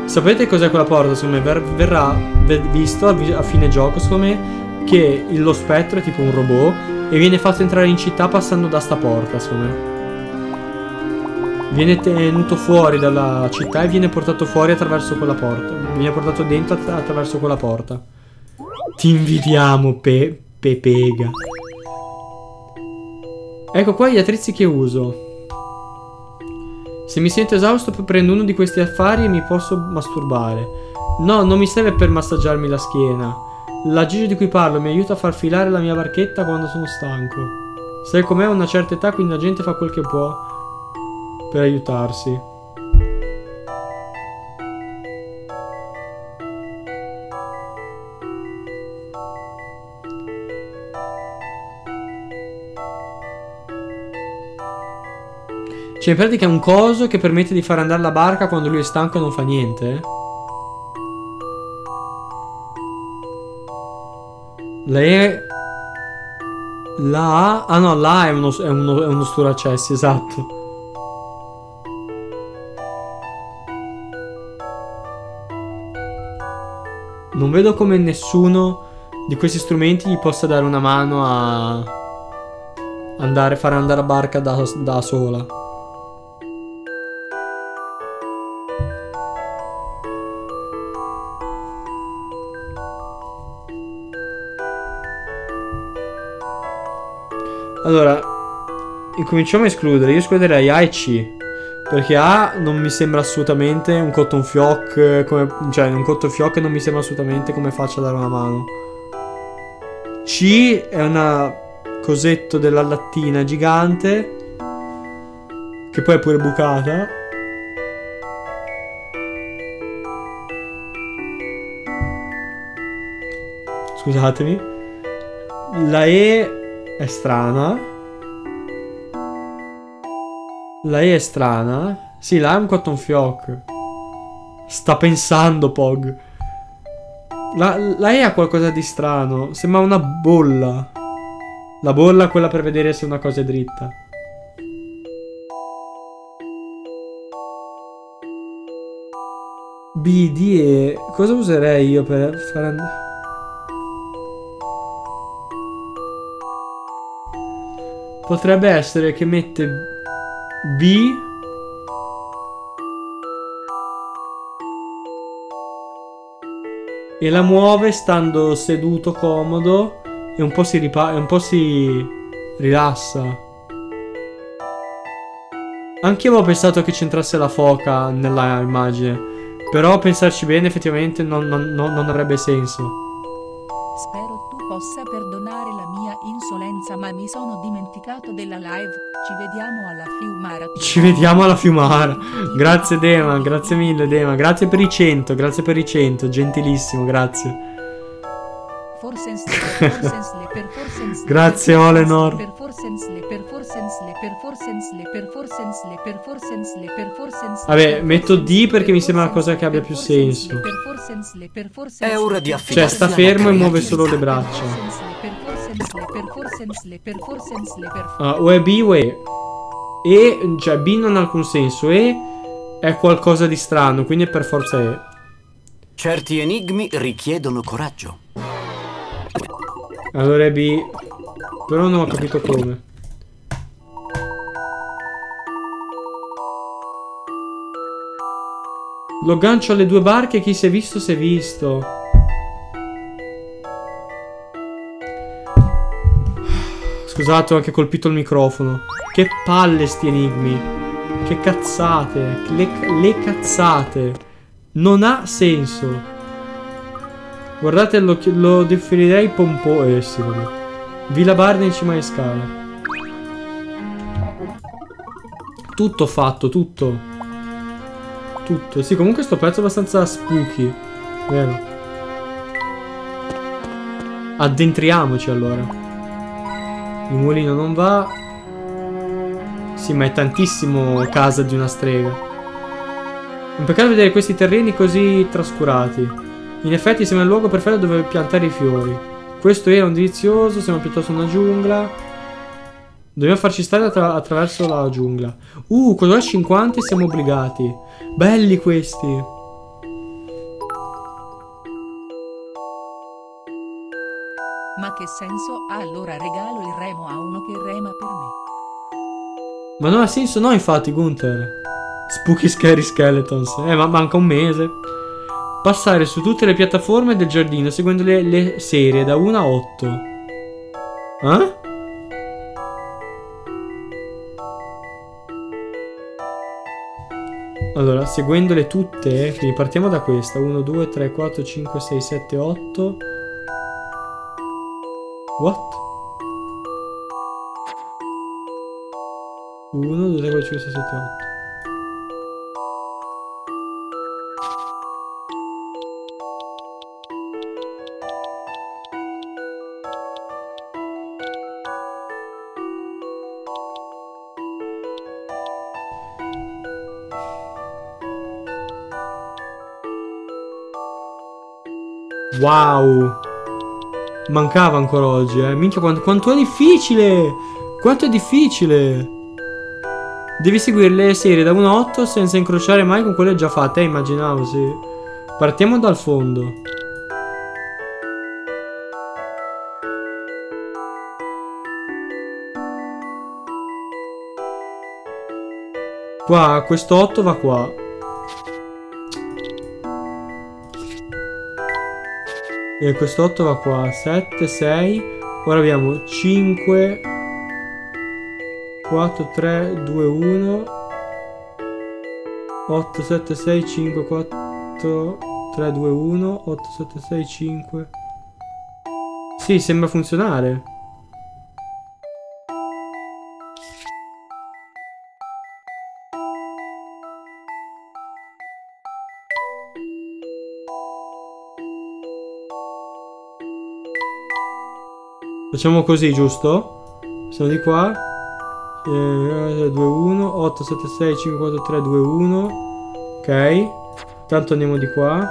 Sapete cos'è quella porta? Secondo me ver- verrà ve- visto a, fine gioco, secondo me, che lo spettro è tipo un robot e viene fatto entrare in città passando da sta porta, secondo me. Viene tenuto fuori dalla città e viene portato fuori attraverso quella porta. Viene portato dentro att- attraverso quella porta. Ti invidiamo, pe- Pepega. Ecco qua gli attrezzi che uso. Se mi sento esausto prendo uno di questi affari e mi posso masturbare. No, non mi serve per massaggiarmi la schiena. L'aggeggio di cui parlo mi aiuta a far filare la mia barchetta quando sono stanco. Sai com'è a una certa età quindi la gente fa quel che può per aiutarsi. Cioè, in pratica è un coso che permette di far andare la barca quando lui è stanco e non fa niente. Lei è... La. Ah no, la è uno, è uno, è uno sturacessi, esatto. Non vedo come nessuno di questi strumenti gli possa dare una mano a andare, fare andare la barca da, da sola. Allora, incominciamo a escludere. Io escluderei A e C. Perché A non mi sembra assolutamente un cotton fioc. eh, Come, cioè, un cotton fioc non mi sembra assolutamente come faccia a dare una mano. C è una cosetto della lattina gigante. Che poi è pure bucata. Scusatemi. La E è strana. E è strana. Sì, la A è un cotton fioc. Sta pensando, Pog. La, E ha qualcosa di strano. Sembra una bolla. La bolla è quella per vedere se una cosa è dritta. B, D, E. Cosa userei io per fare andare... Potrebbe essere che mette B e la muove stando seduto comodo e un po' si ripa- un po' si rilassa. Anche io avevo pensato che c'entrasse la foca nella immagine, però pensarci bene effettivamente non, non- non- avrebbe senso. Spero possa perdonare la mia insolenza ma mi sono dimenticato della live. Ci vediamo alla Fiumara. Ci vediamo alla Fiumara. Grazie Dema, grazie mille Dema, grazie per i 100, grazie per i 100, gentilissimo, grazie. Per Forsens le Grazie, Olenor. Per Forsens Vabbè, metto D perché per mi sembra la cosa che abbia più senso. È ora di affidarsi Cioè, sta fermo e muove solo le braccia. Ah, o è B o è E, cioè B non ha alcun senso, E è qualcosa di strano, quindi è per forza E. Certi enigmi richiedono coraggio. Allora è B, però non ho capito come. Lo gancio alle due barche, chi si è visto si è visto. Scusate, ho anche colpito il microfono. Che palle sti enigmi. Che cazzate. Le, le cazzate. Non ha senso. Guardate, lo, lo definirei pompo. Eh. Villa Bardi in cima di scala. Tutto fatto, tutto. Tutto. Sì, comunque sto pezzo è abbastanza spooky. Vero? Addentriamoci allora. Il mulino non va. Sì, ma è tantissimo casa di una strega. Un peccato vedere questi terreni così trascurati. In effetti sembra il luogo perfetto dove piantare i fiori. Questo era un delizioso, sembra piuttosto una giungla. Dobbiamo farci stare attra- attraverso la giungla. Uh, cosa 50 e siamo obbligati. Belli questi. Ma che senso ha allora regalo il remo a uno che rema per me? Ma non ha senso, no, infatti, Gunther. Spooky Scary Skeletons. Eh, ma manca un mese. Passare su tutte le piattaforme del giardino seguendo le, le serie da 1 a 8. Eh? Allora, seguendole tutte, eh, quindi partiamo da questa. 1, 2, 3, 4, 5, 6, 7, 8. What? 1, 2, 3, 4, 5, 6, 7, 8. Wow! Mancava ancora oggi, eh. Minchia, quanto, quanto è difficile! Quanto è difficile! Devi seguire le serie da 1 a 8 senza incrociare mai con quelle già fatte, eh, immaginavo, sì. Partiamo dal fondo. Qua, questo 8 va qua. E questo 8 va qua. 7, 6. Ora abbiamo 5, 4, 3, 2, 1. 8, 7, 6, 5, 4, 3, 2, 1. 8, 7, 6, 5. Sì, sembra funzionare. Facciamo così, giusto? Siamo di qua. 2, 1, 8, 7, 6, 5, 4, 3, 2, 1. Ok. Tanto andiamo di qua.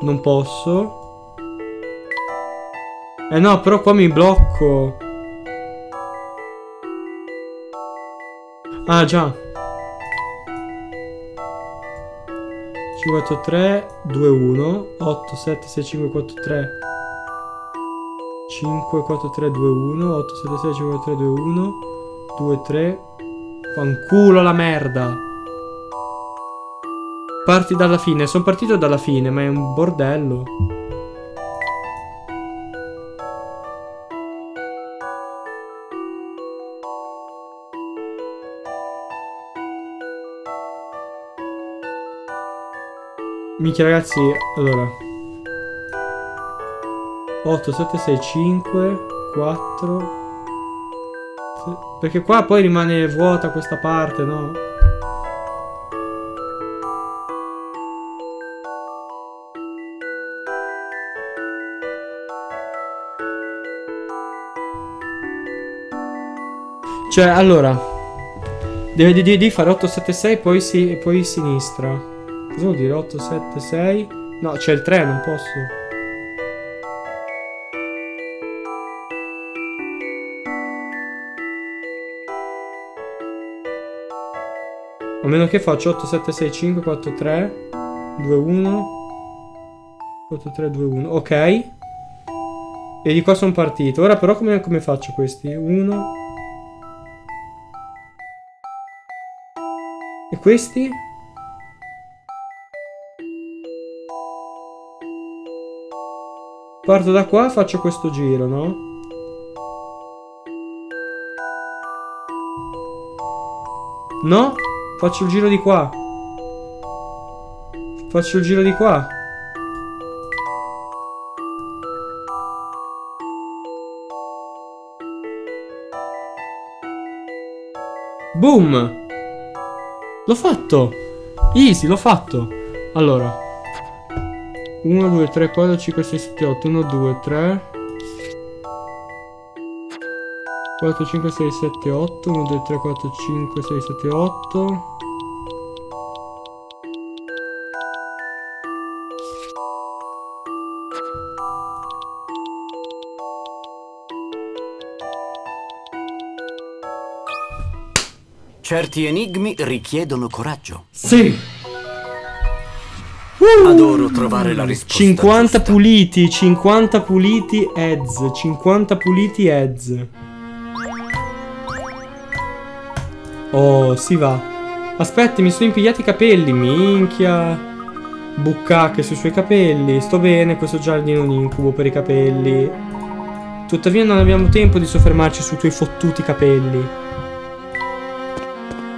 Non posso. Eh no, però qua mi blocco. Ah, già. 5, 3, 2, 1, 8, 7, 6, 5, 4, 3, 5, 4, 3, 2, 1, 8, 7, 6, 5, 4, 3, 2, 1, 2, 3, fanculo la merda. Parti dalla fine, sono partito dalla fine, ma è un bordello. Minchia ragazzi, allora. 8, 7, 6, 5 4 Perché qua poi rimane vuota questa parte, no? Cioè, allora Devi, devi- devi fare 8, 7, 6 poi, si, poi sinistra Cosa vuol dire 8, 7, 6? No, c'è il 3, non posso. A meno che faccio 8, 7, 6, 5, 4, 3, 2, 1. 4, 3, 2, 1. Ok. E di qua sono partito. Ora però come, come faccio questi? 1. E questi? Parto da qua, faccio questo giro, no? No? Faccio il giro di qua. Faccio il giro di qua. Boom! L'ho fatto! Easy, l'ho fatto! Allora. 1, 2, 3, 4, 5, 6, 7, 8. 1, 2, 3. 4, 5, 6, 7, 8. 1, 2, 3, 4, 5, 6, 7, 8. Certi enigmi richiedono coraggio. Sì! Adoro trovare la risposta. 50 giusta. puliti, 50 puliti heads, 50 puliti heads. Oh, si va. Aspetti, mi sono impigliati i capelli, minchia. Buccacche sui suoi capelli. Sto bene, questo giardino è un incubo per i capelli. Tuttavia non abbiamo tempo di soffermarci sui tuoi fottuti capelli.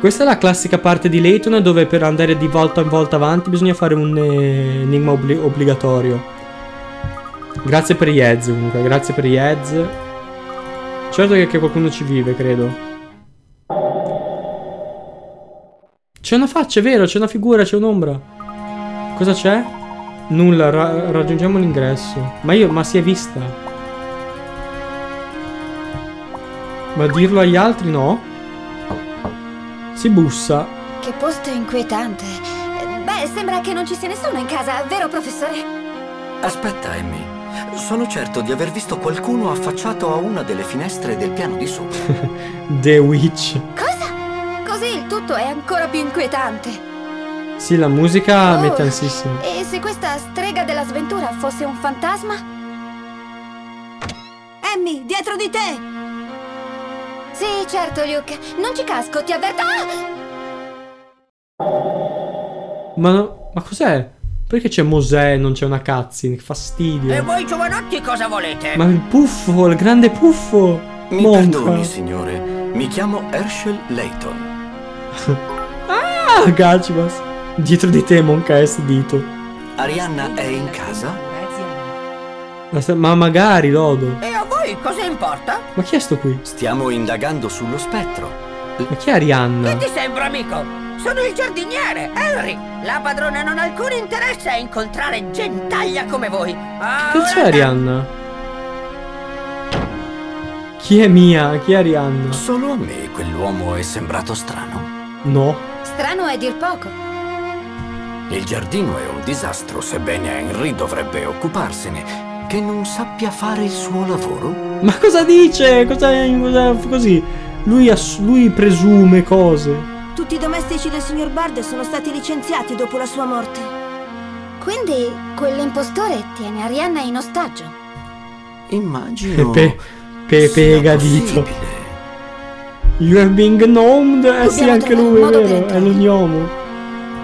Questa è la classica parte di Layton dove per andare di volta in volta avanti bisogna fare un eh, enigma obbli- obbligatorio. Grazie per gli ads comunque, grazie per gli ads. Certo che, che qualcuno ci vive, credo. C'è una faccia, è vero, c'è una figura, c'è un'ombra. Cosa c'è? Nulla, ra- raggiungiamo l'ingresso. Ma io, ma si è vista. Ma dirlo agli altri no? Si bussa. Che posto inquietante. Beh, sembra che non ci sia nessuno in casa, vero professore? Aspetta, Amy. Sono certo di aver visto qualcuno affacciato a una delle finestre del piano di sopra. The Witch. Cosa? Così il tutto è ancora più inquietante. Sì, la musica Oh, mette ansissimo. E se questa strega della sventura fosse un fantasma? Emmy, dietro di te! Sì, certo, Luke. Non ci casco, ti avverto. Ah! Ma, no- ma cos'è? Perché c'è Mosè e non c'è una cutscene? Che fastidio. E voi giovanotti cosa volete? Ma il puffo, il grande puffo. Mi Monca. perdoni, signore. Mi chiamo Herschel Layton. Ah, Gachibas. Dietro di te, Monca S dito. Arianna è in casa? Ma, magari, Lodo. E a voi cosa importa? Ma chi è sto qui? Stiamo indagando sullo spettro. Ma chi è Arianna? Che ti sembra, amico? Sono il giardiniere, Henry. La padrona non ha alcun interesse a incontrare gentaglia come voi. Ah, Che c'è Arianna? Chi è Mia? Chi è Arianna? Solo a me quell'uomo è sembrato strano. No. Strano è dir poco. Il giardino è un disastro, sebbene Henry dovrebbe occuparsene. Che non sappia fare il suo lavoro? Ma cosa dice? Cosa, cosa così? Lui, ass- lui presume cose. Tutti i domestici del signor Bard sono stati licenziati dopo la sua morte. Quindi quell'impostore tiene Arianna in ostaggio. Immagino. Pepe, Pepe Gadito. possibile. You have been gnomed? Eh sì, anche lui, un è vero. È entrare.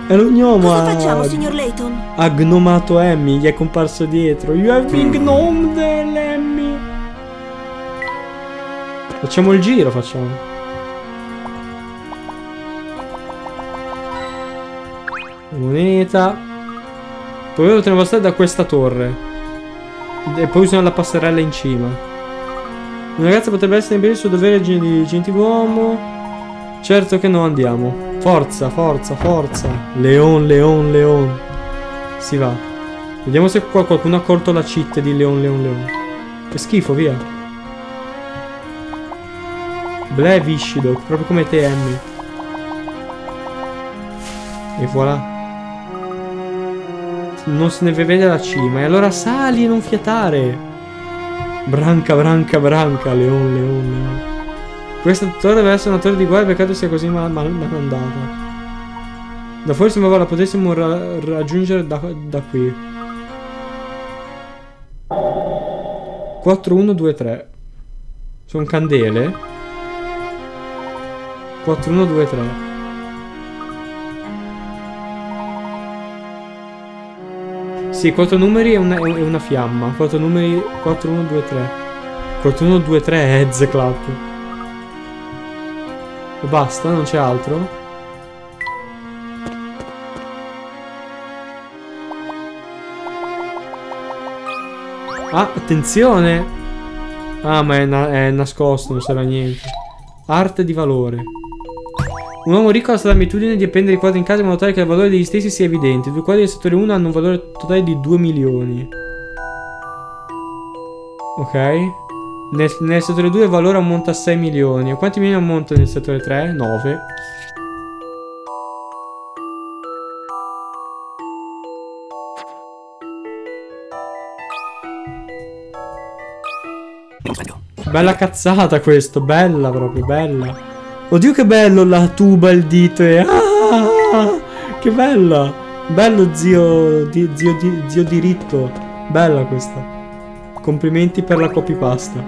È lo gnomo. Cosa ha- facciamo, signor Layton? Ha gnomato Emmy, gli è comparso dietro. You have been gnomed, Emmy. Facciamo il giro, facciamo. Moneta. Poi potremmo passare da questa torre. E poi usare la passerella in cima. Una ragazza potrebbe essere in il suo dovere di di gentiluomo. Certo che no, andiamo. Forza, forza, forza. Leon, Leon, Leon. Si va. Vediamo se qua qualcuno ha colto la cheat di Leon, Leon, Leon. Che schifo, via. Ble Viscidok, proprio come te, Emmy. E voilà. Non se ne vede la cima. E allora sali e non fiatare. Branca, branca, branca, Leon, Leon, Leon. Questa torre deve essere una torre di guardia, peccato sia così mal, mal, andata. Da fuori sembrava la potessimo ra- raggiungere da, da qui. 4, 1, 2, 3. Sono candele. 4, 1, 2, 3. Sì, 4 numeri e una, e una fiamma. 4 numeri 4, 1, 2, 3. 4, 1, 2, 3 è Heads Club. E basta, non c'è altro? Ah, attenzione! Ah, ma è, na è, nascosto, non sarà niente. Arte di valore. Un uomo ricco ha l'abitudine di appendere i quadri in casa in modo tale che il valore degli stessi sia evidente. Due quadri del settore 1 hanno un valore totale di 2 milioni. Ok. Nel, nel settore 2 il valore ammonta a 6 milioni. Quanti milioni ammonta nel settore 3? 9. Bella cazzata questo, bella proprio, bella. Oddio che bello la tuba, il dito e... Ah, che bella! Bello zio, di, zio, di, zio diritto. Bella questa. Complimenti per la copypasta.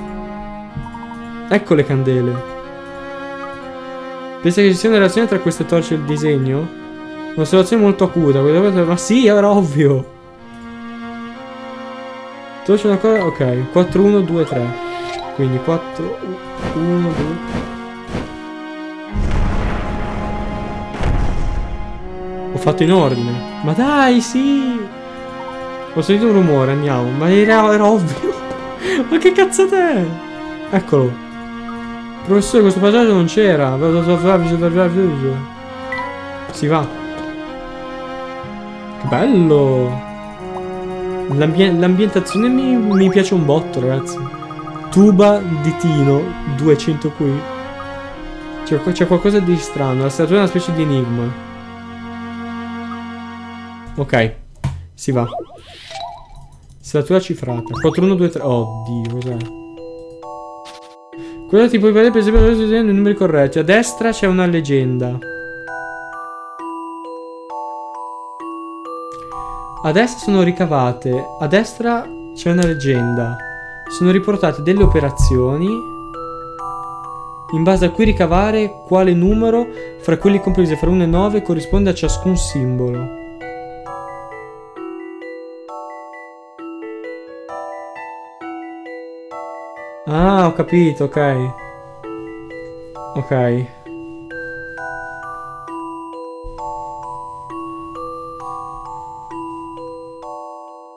Ecco le candele. Pensa che ci sia una relazione tra queste torce e il disegno? Un'osservazione molto acuta. Ma sì, era ovvio. Torce una cosa... Ok, 4, 1, 2, 3. Quindi 4, 1, 2... Ho fatto in ordine. Ma dai, sì! Ho sentito un rumore, andiamo. Ma era, era ovvio. Ma che cazzate è? Eccolo. Professore, questo passaggio non c'era. Si va. Che bello. L'ambientazione mi, mi piace un botto, ragazzi. Tuba di Tino 200 qui. C'è qualcosa di strano. La statua è una specie di enigma. Ok. Si va. Statua cifrata. 4, 1, 2, 3. Oddio, cos'è? Cosa ti puoi vedere per esempio i numeri corretti? A destra c'è una leggenda. A destra sono ricavate. A destra c'è una leggenda sono riportate delle operazioni in base a cui ricavare quale numero fra quelli compresi fra 1 e 9 corrisponde a ciascun simbolo. Ah, ho capito, ok. Ok.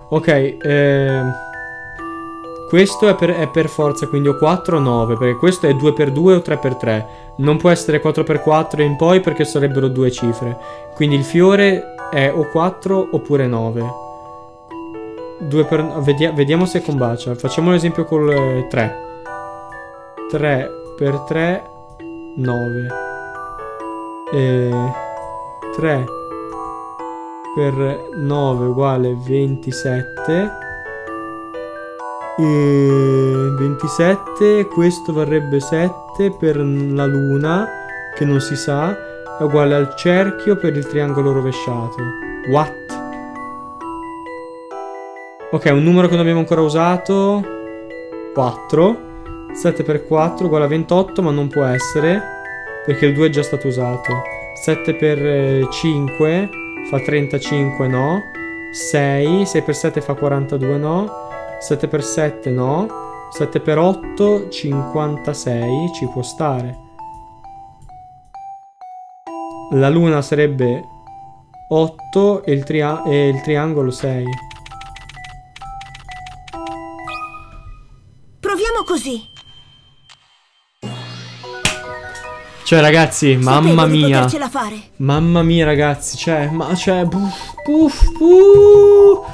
Ok, eh... Questo è per, è per, forza, quindi o 4 o 9, perché questo è 2x2 o 3x3. Non può essere 4x4 in poi perché sarebbero due cifre. Quindi il fiore è o 4 oppure 9. 2 per, vediamo, vediamo se combacia. Facciamo l'esempio col 3. 3 per 3, 9. E 3 per 9 uguale 27 e 27, questo varrebbe 7 per la luna, che non si sa, è uguale al cerchio per il triangolo rovesciato. What? Ok, un numero che non abbiamo ancora usato. 4. 7 per 4 uguale a 28, ma non può essere, perché il 2 è già stato usato. 7 per 5 fa 35, no. 6, 6 per 7 fa 42, no. 7 per 7 no. 7 per 8 56 ci può stare. La luna sarebbe 8 e il, tria e il triangolo 6. Così. Cioè ragazzi, mamma mia. Fare. Mamma mia ragazzi, cioè, ma cioè, puff, puff, puff,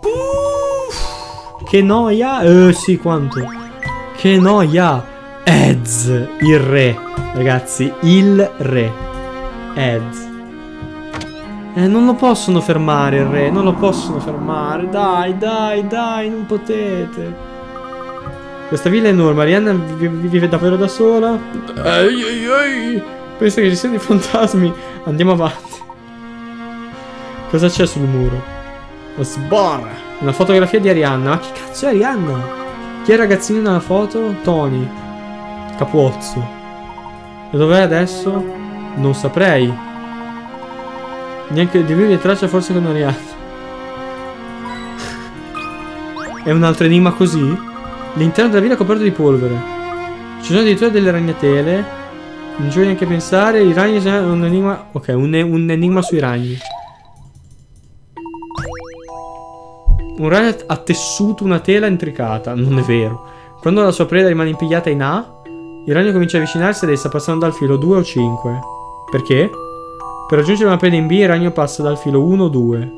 puff. Che noia! Eh sì, quanto? Che noia! Ez, il re. Ragazzi, il re. Ez. Eh, non lo possono fermare il re, non lo possono fermare. Dai, dai, dai, non potete. Questa villa è enorme, Arianna vive davvero da sola. Ehi, ehi, ehi. Pensa che ci siano i fantasmi. Andiamo avanti. Cosa c'è sul muro? Lo sbarra. Una fotografia di Arianna. Ma che cazzo è Arianna? Chi è il ragazzino nella foto? Tony. Capuozzo. E dov'è adesso? Non saprei. Neanche di lui le tracce forse con Arianna. è un altro enigma così? L'interno della villa è coperto di polvere. Ci sono addirittura delle ragnatele. Non ci voglio neanche pensare. I ragni sono un enigma. Ok, un, un enigma sui ragni. Un ragno ha tessuto una tela intricata. Non è vero. Quando la sua preda rimane impigliata in A, il ragno comincia a avvicinarsi ad essa passando dal filo 2 o 5. Perché? Per raggiungere una preda in B il ragno passa dal filo 1 o 2.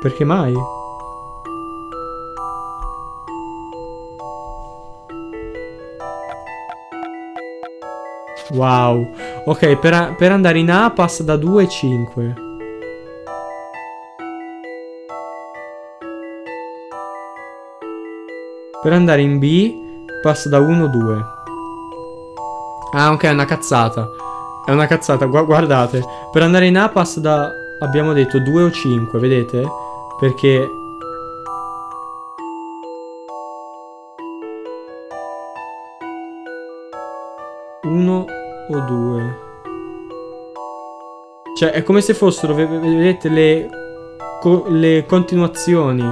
Perché mai? Wow. Ok, per, per andare in A passa da 2 a 5. Per andare in B passa da 1 a 2. Ah, ok, è una cazzata. È una cazzata, gua- guardate. Per andare in A passa da, abbiamo detto, 2 o 5, vedete? Perché... o due. Cioè, è come se fossero, ve- ve- vedete, le, co- le continuazioni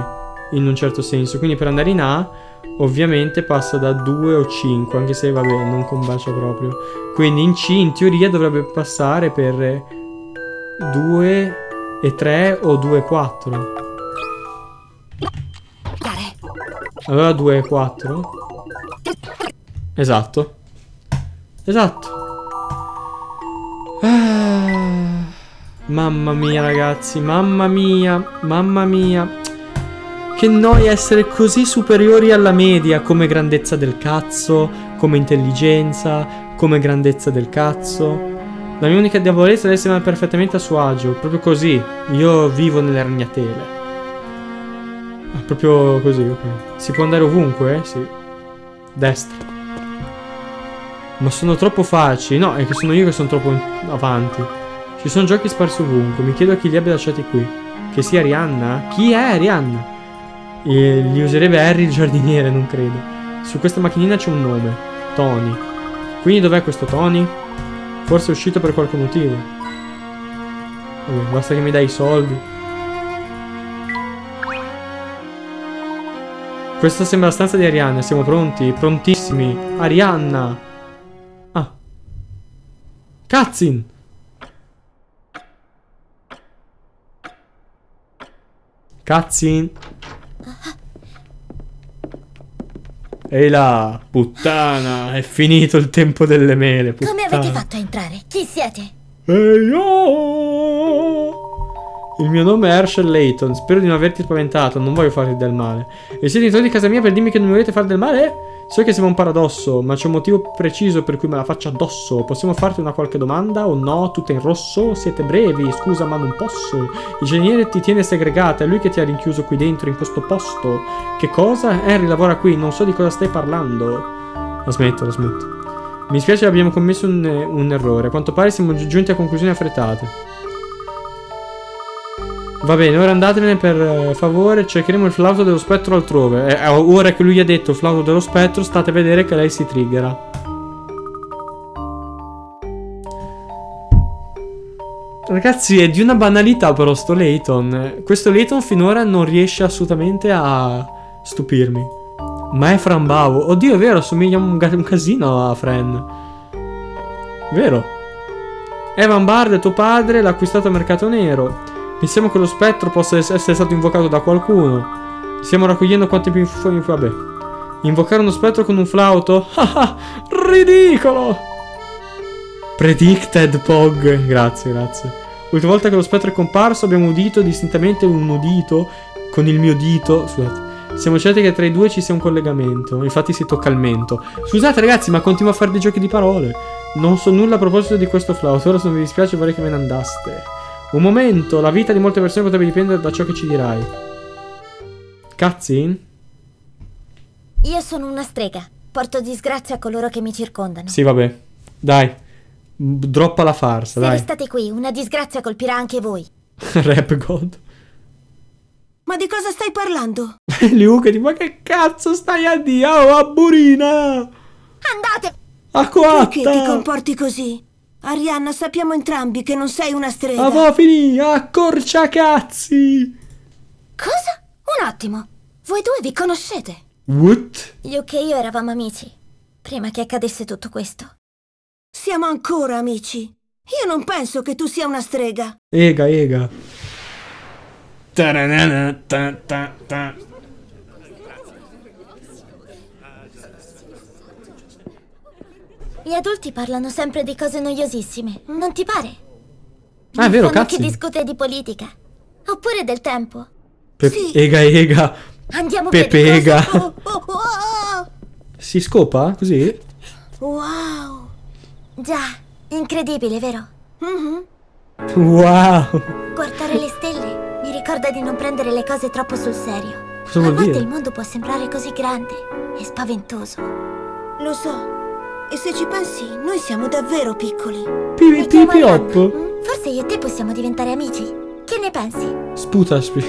in un certo senso. Quindi per andare in A, ovviamente passa da 2 o 5, anche se, vabbè, non combacia proprio. Quindi in C, in teoria, dovrebbe passare per 2 e 3 o 2 e 4. Chiare. Allora 2 e 4? Esatto. Esatto. Ah, mamma mia ragazzi, mamma mia, mamma mia. Che noia essere così superiori alla media come grandezza del cazzo, come intelligenza, come grandezza del cazzo. La mia unica debolezza è essere perfettamente a suo agio, proprio così. Io vivo nelle ragnatele. Ah, proprio così, ok. Si può andare ovunque, eh? Sì. Destra. Ma sono troppo facili. No, è che sono io che sono troppo avanti. Ci sono giochi sparsi ovunque. Mi chiedo chi li abbia lasciati qui. Che sia Arianna? Chi è Arianna? E li userebbe Harry il giardiniere, non credo. Su questa macchinina c'è un nome. Tony. Quindi dov'è questo Tony? Forse è uscito per qualche motivo. Vabbè, basta che mi dai i soldi. Questa sembra la stanza di Arianna. Siamo pronti? Prontissimi. Arianna. Cazzin. Cazzin. Ehi là, puttana, è finito il tempo delle mele, puttana. Come avete fatto a entrare? Chi siete? Ehi oh! Il mio nome è Herschel Layton, spero di non averti spaventato, non voglio farti del male. E siete entrati in casa mia per dirmi che non mi volete fare del male? So che sembra un paradosso, ma c'è un motivo preciso per cui me la faccio addosso. Possiamo farti una qualche domanda o no? Tutta in rosso? Siete brevi, scusa ma non posso. Il ingegnere ti tiene segregata, è lui che ti ha rinchiuso qui dentro, in questo posto. Che cosa? Harry lavora qui, non so di cosa stai parlando. La smetto, la smetto. Mi spiace abbiamo commesso un, un errore. A quanto pare siamo gi- giunti a conclusioni affrettate. Va bene, ora andatevene per eh, favore. Cercheremo il flauto dello spettro altrove. E, eh, ora che lui ha detto il flauto dello spettro, state a vedere che lei si triggera. Ragazzi, è di una banalità però sto Layton. Questo Layton finora non riesce assolutamente a stupirmi. Ma è Fran Bavo. Oddio, è vero, assomiglia un, un casino a Fran. Vero. Evan Bard, tuo padre, l'ha acquistato al mercato nero. Pensiamo che lo spettro possa es- essere stato invocato da qualcuno. Stiamo raccogliendo quanti più info... Vabbè. Invocare uno spettro con un flauto? Ah, ridicolo! Predicted Pog. Grazie, grazie. L'ultima volta che lo spettro è comparso abbiamo udito distintamente un udito con il mio dito. Scusate. Siamo certi che tra i due ci sia un collegamento. Infatti si tocca il mento. Scusate ragazzi, ma continuo a fare dei giochi di parole. Non so nulla a proposito di questo flauto. Ora se vi dispiace vorrei che ve ne andaste. Un momento, la vita di molte persone potrebbe dipendere da ciò che ci dirai. Cazzin? Io sono una strega. Porto disgrazia a coloro che mi circondano. Sì, vabbè. Dai. Droppa la farsa, Se dai. restate qui, una disgrazia colpirà anche voi. Rap God. Ma di cosa stai parlando? Luke dice, ma che cazzo stai a dire? Oh, a burina! Andate! A Perché ti quatta! comporti così? Arianna, sappiamo entrambi che non sei una strega. A va finì, accorcia cazzi! Cosa? Un attimo. Voi due vi conoscete? What? Luke e io eravamo amici. Prima che accadesse tutto questo. Siamo ancora amici. Io non penso che tu sia una strega. Ega, ega. Ta, ta, ta. Gli adulti parlano sempre di cose noiosissime, non ti pare? Ah, è vero, Fanno cazzo. chi discute di politica. Oppure del tempo. Pe- Sì. Ega ega. Andiamo Pepe di Ega. cosa. Oh, oh, oh. Si scopa così? Wow. Già, incredibile, vero? Wow. Guardare le stelle mi ricorda di non prendere le cose troppo sul serio. Cosa A volte dire? il mondo può sembrare così grande e spaventoso. Lo so. E se ci pensi, noi siamo davvero piccoli. Pipi Mi chiamo pipi Arianna. hop. Mm, Forse io e te possiamo diventare amici. Che ne pensi? Sputa spi.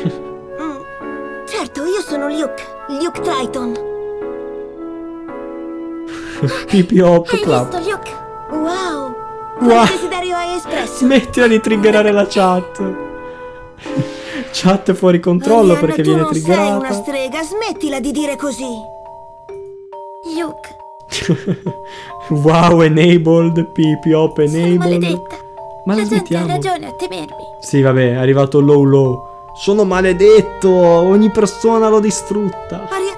Mm. Certo, io sono Luke. Luke Triton. Pipi hop Hai club. visto, Luke? Wow. Wow. Desiderio hai espresso? Smettila di triggerare la chat. Chat fuori controllo Arianna, perché viene non sei una triggerata. strega, smettila di dire così. Luke, wow, enabled. Pipi sei enabled. maledetta. Ma la la gente ha smettiamo. ragione a temermi. Sì, vabbè, è arrivato low low. Sono maledetto, ogni persona l'ho distrutta. Aria...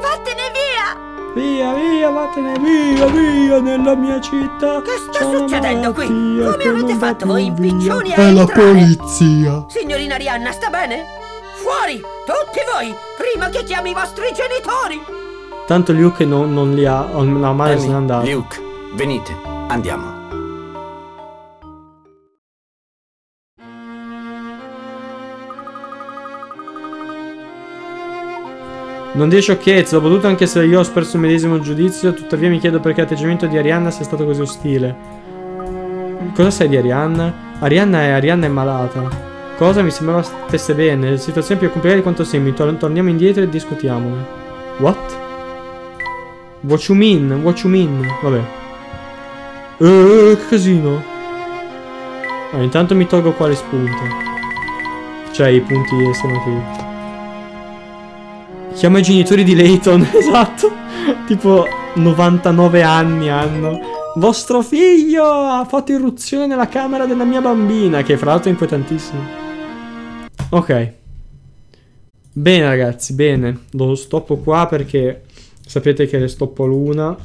Vattene via! Via, via, vattene via, via nella mia città. Che sta succedendo qui? Come avete fatto voi impiccioni a È la polizia. Signorina Arianna, sta bene? Fuori! Tutti voi! Prima che chiami i vostri genitori! Tanto Luke non, non li ha, o la madre se n'è andata. Luke, venite, andiamo. Non dire sciocchezze, dopo tutto anche se io ho espresso il medesimo giudizio, tuttavia mi chiedo perché l'atteggiamento di Arianna sia stato così ostile. Cosa sai di Arianna? Arianna è, Arianna è malata. Cosa mi sembrava stesse bene, situazione più complicata di quanto sembri, Tor- torniamo indietro e discutiamone. What? What you mean? What you mean? Vabbè. Eh, che casino. Ah, intanto mi tolgo qua le spunte. Cioè i punti esclamativi. Chiama i genitori di Layton, esatto. tipo 99 anni hanno. Vostro figlio ha fatto irruzione nella camera della mia bambina, che fra l'altro è inquietantissimo. Ok. Bene ragazzi, bene. Lo stoppo qua perché sapete che le stoppo l'una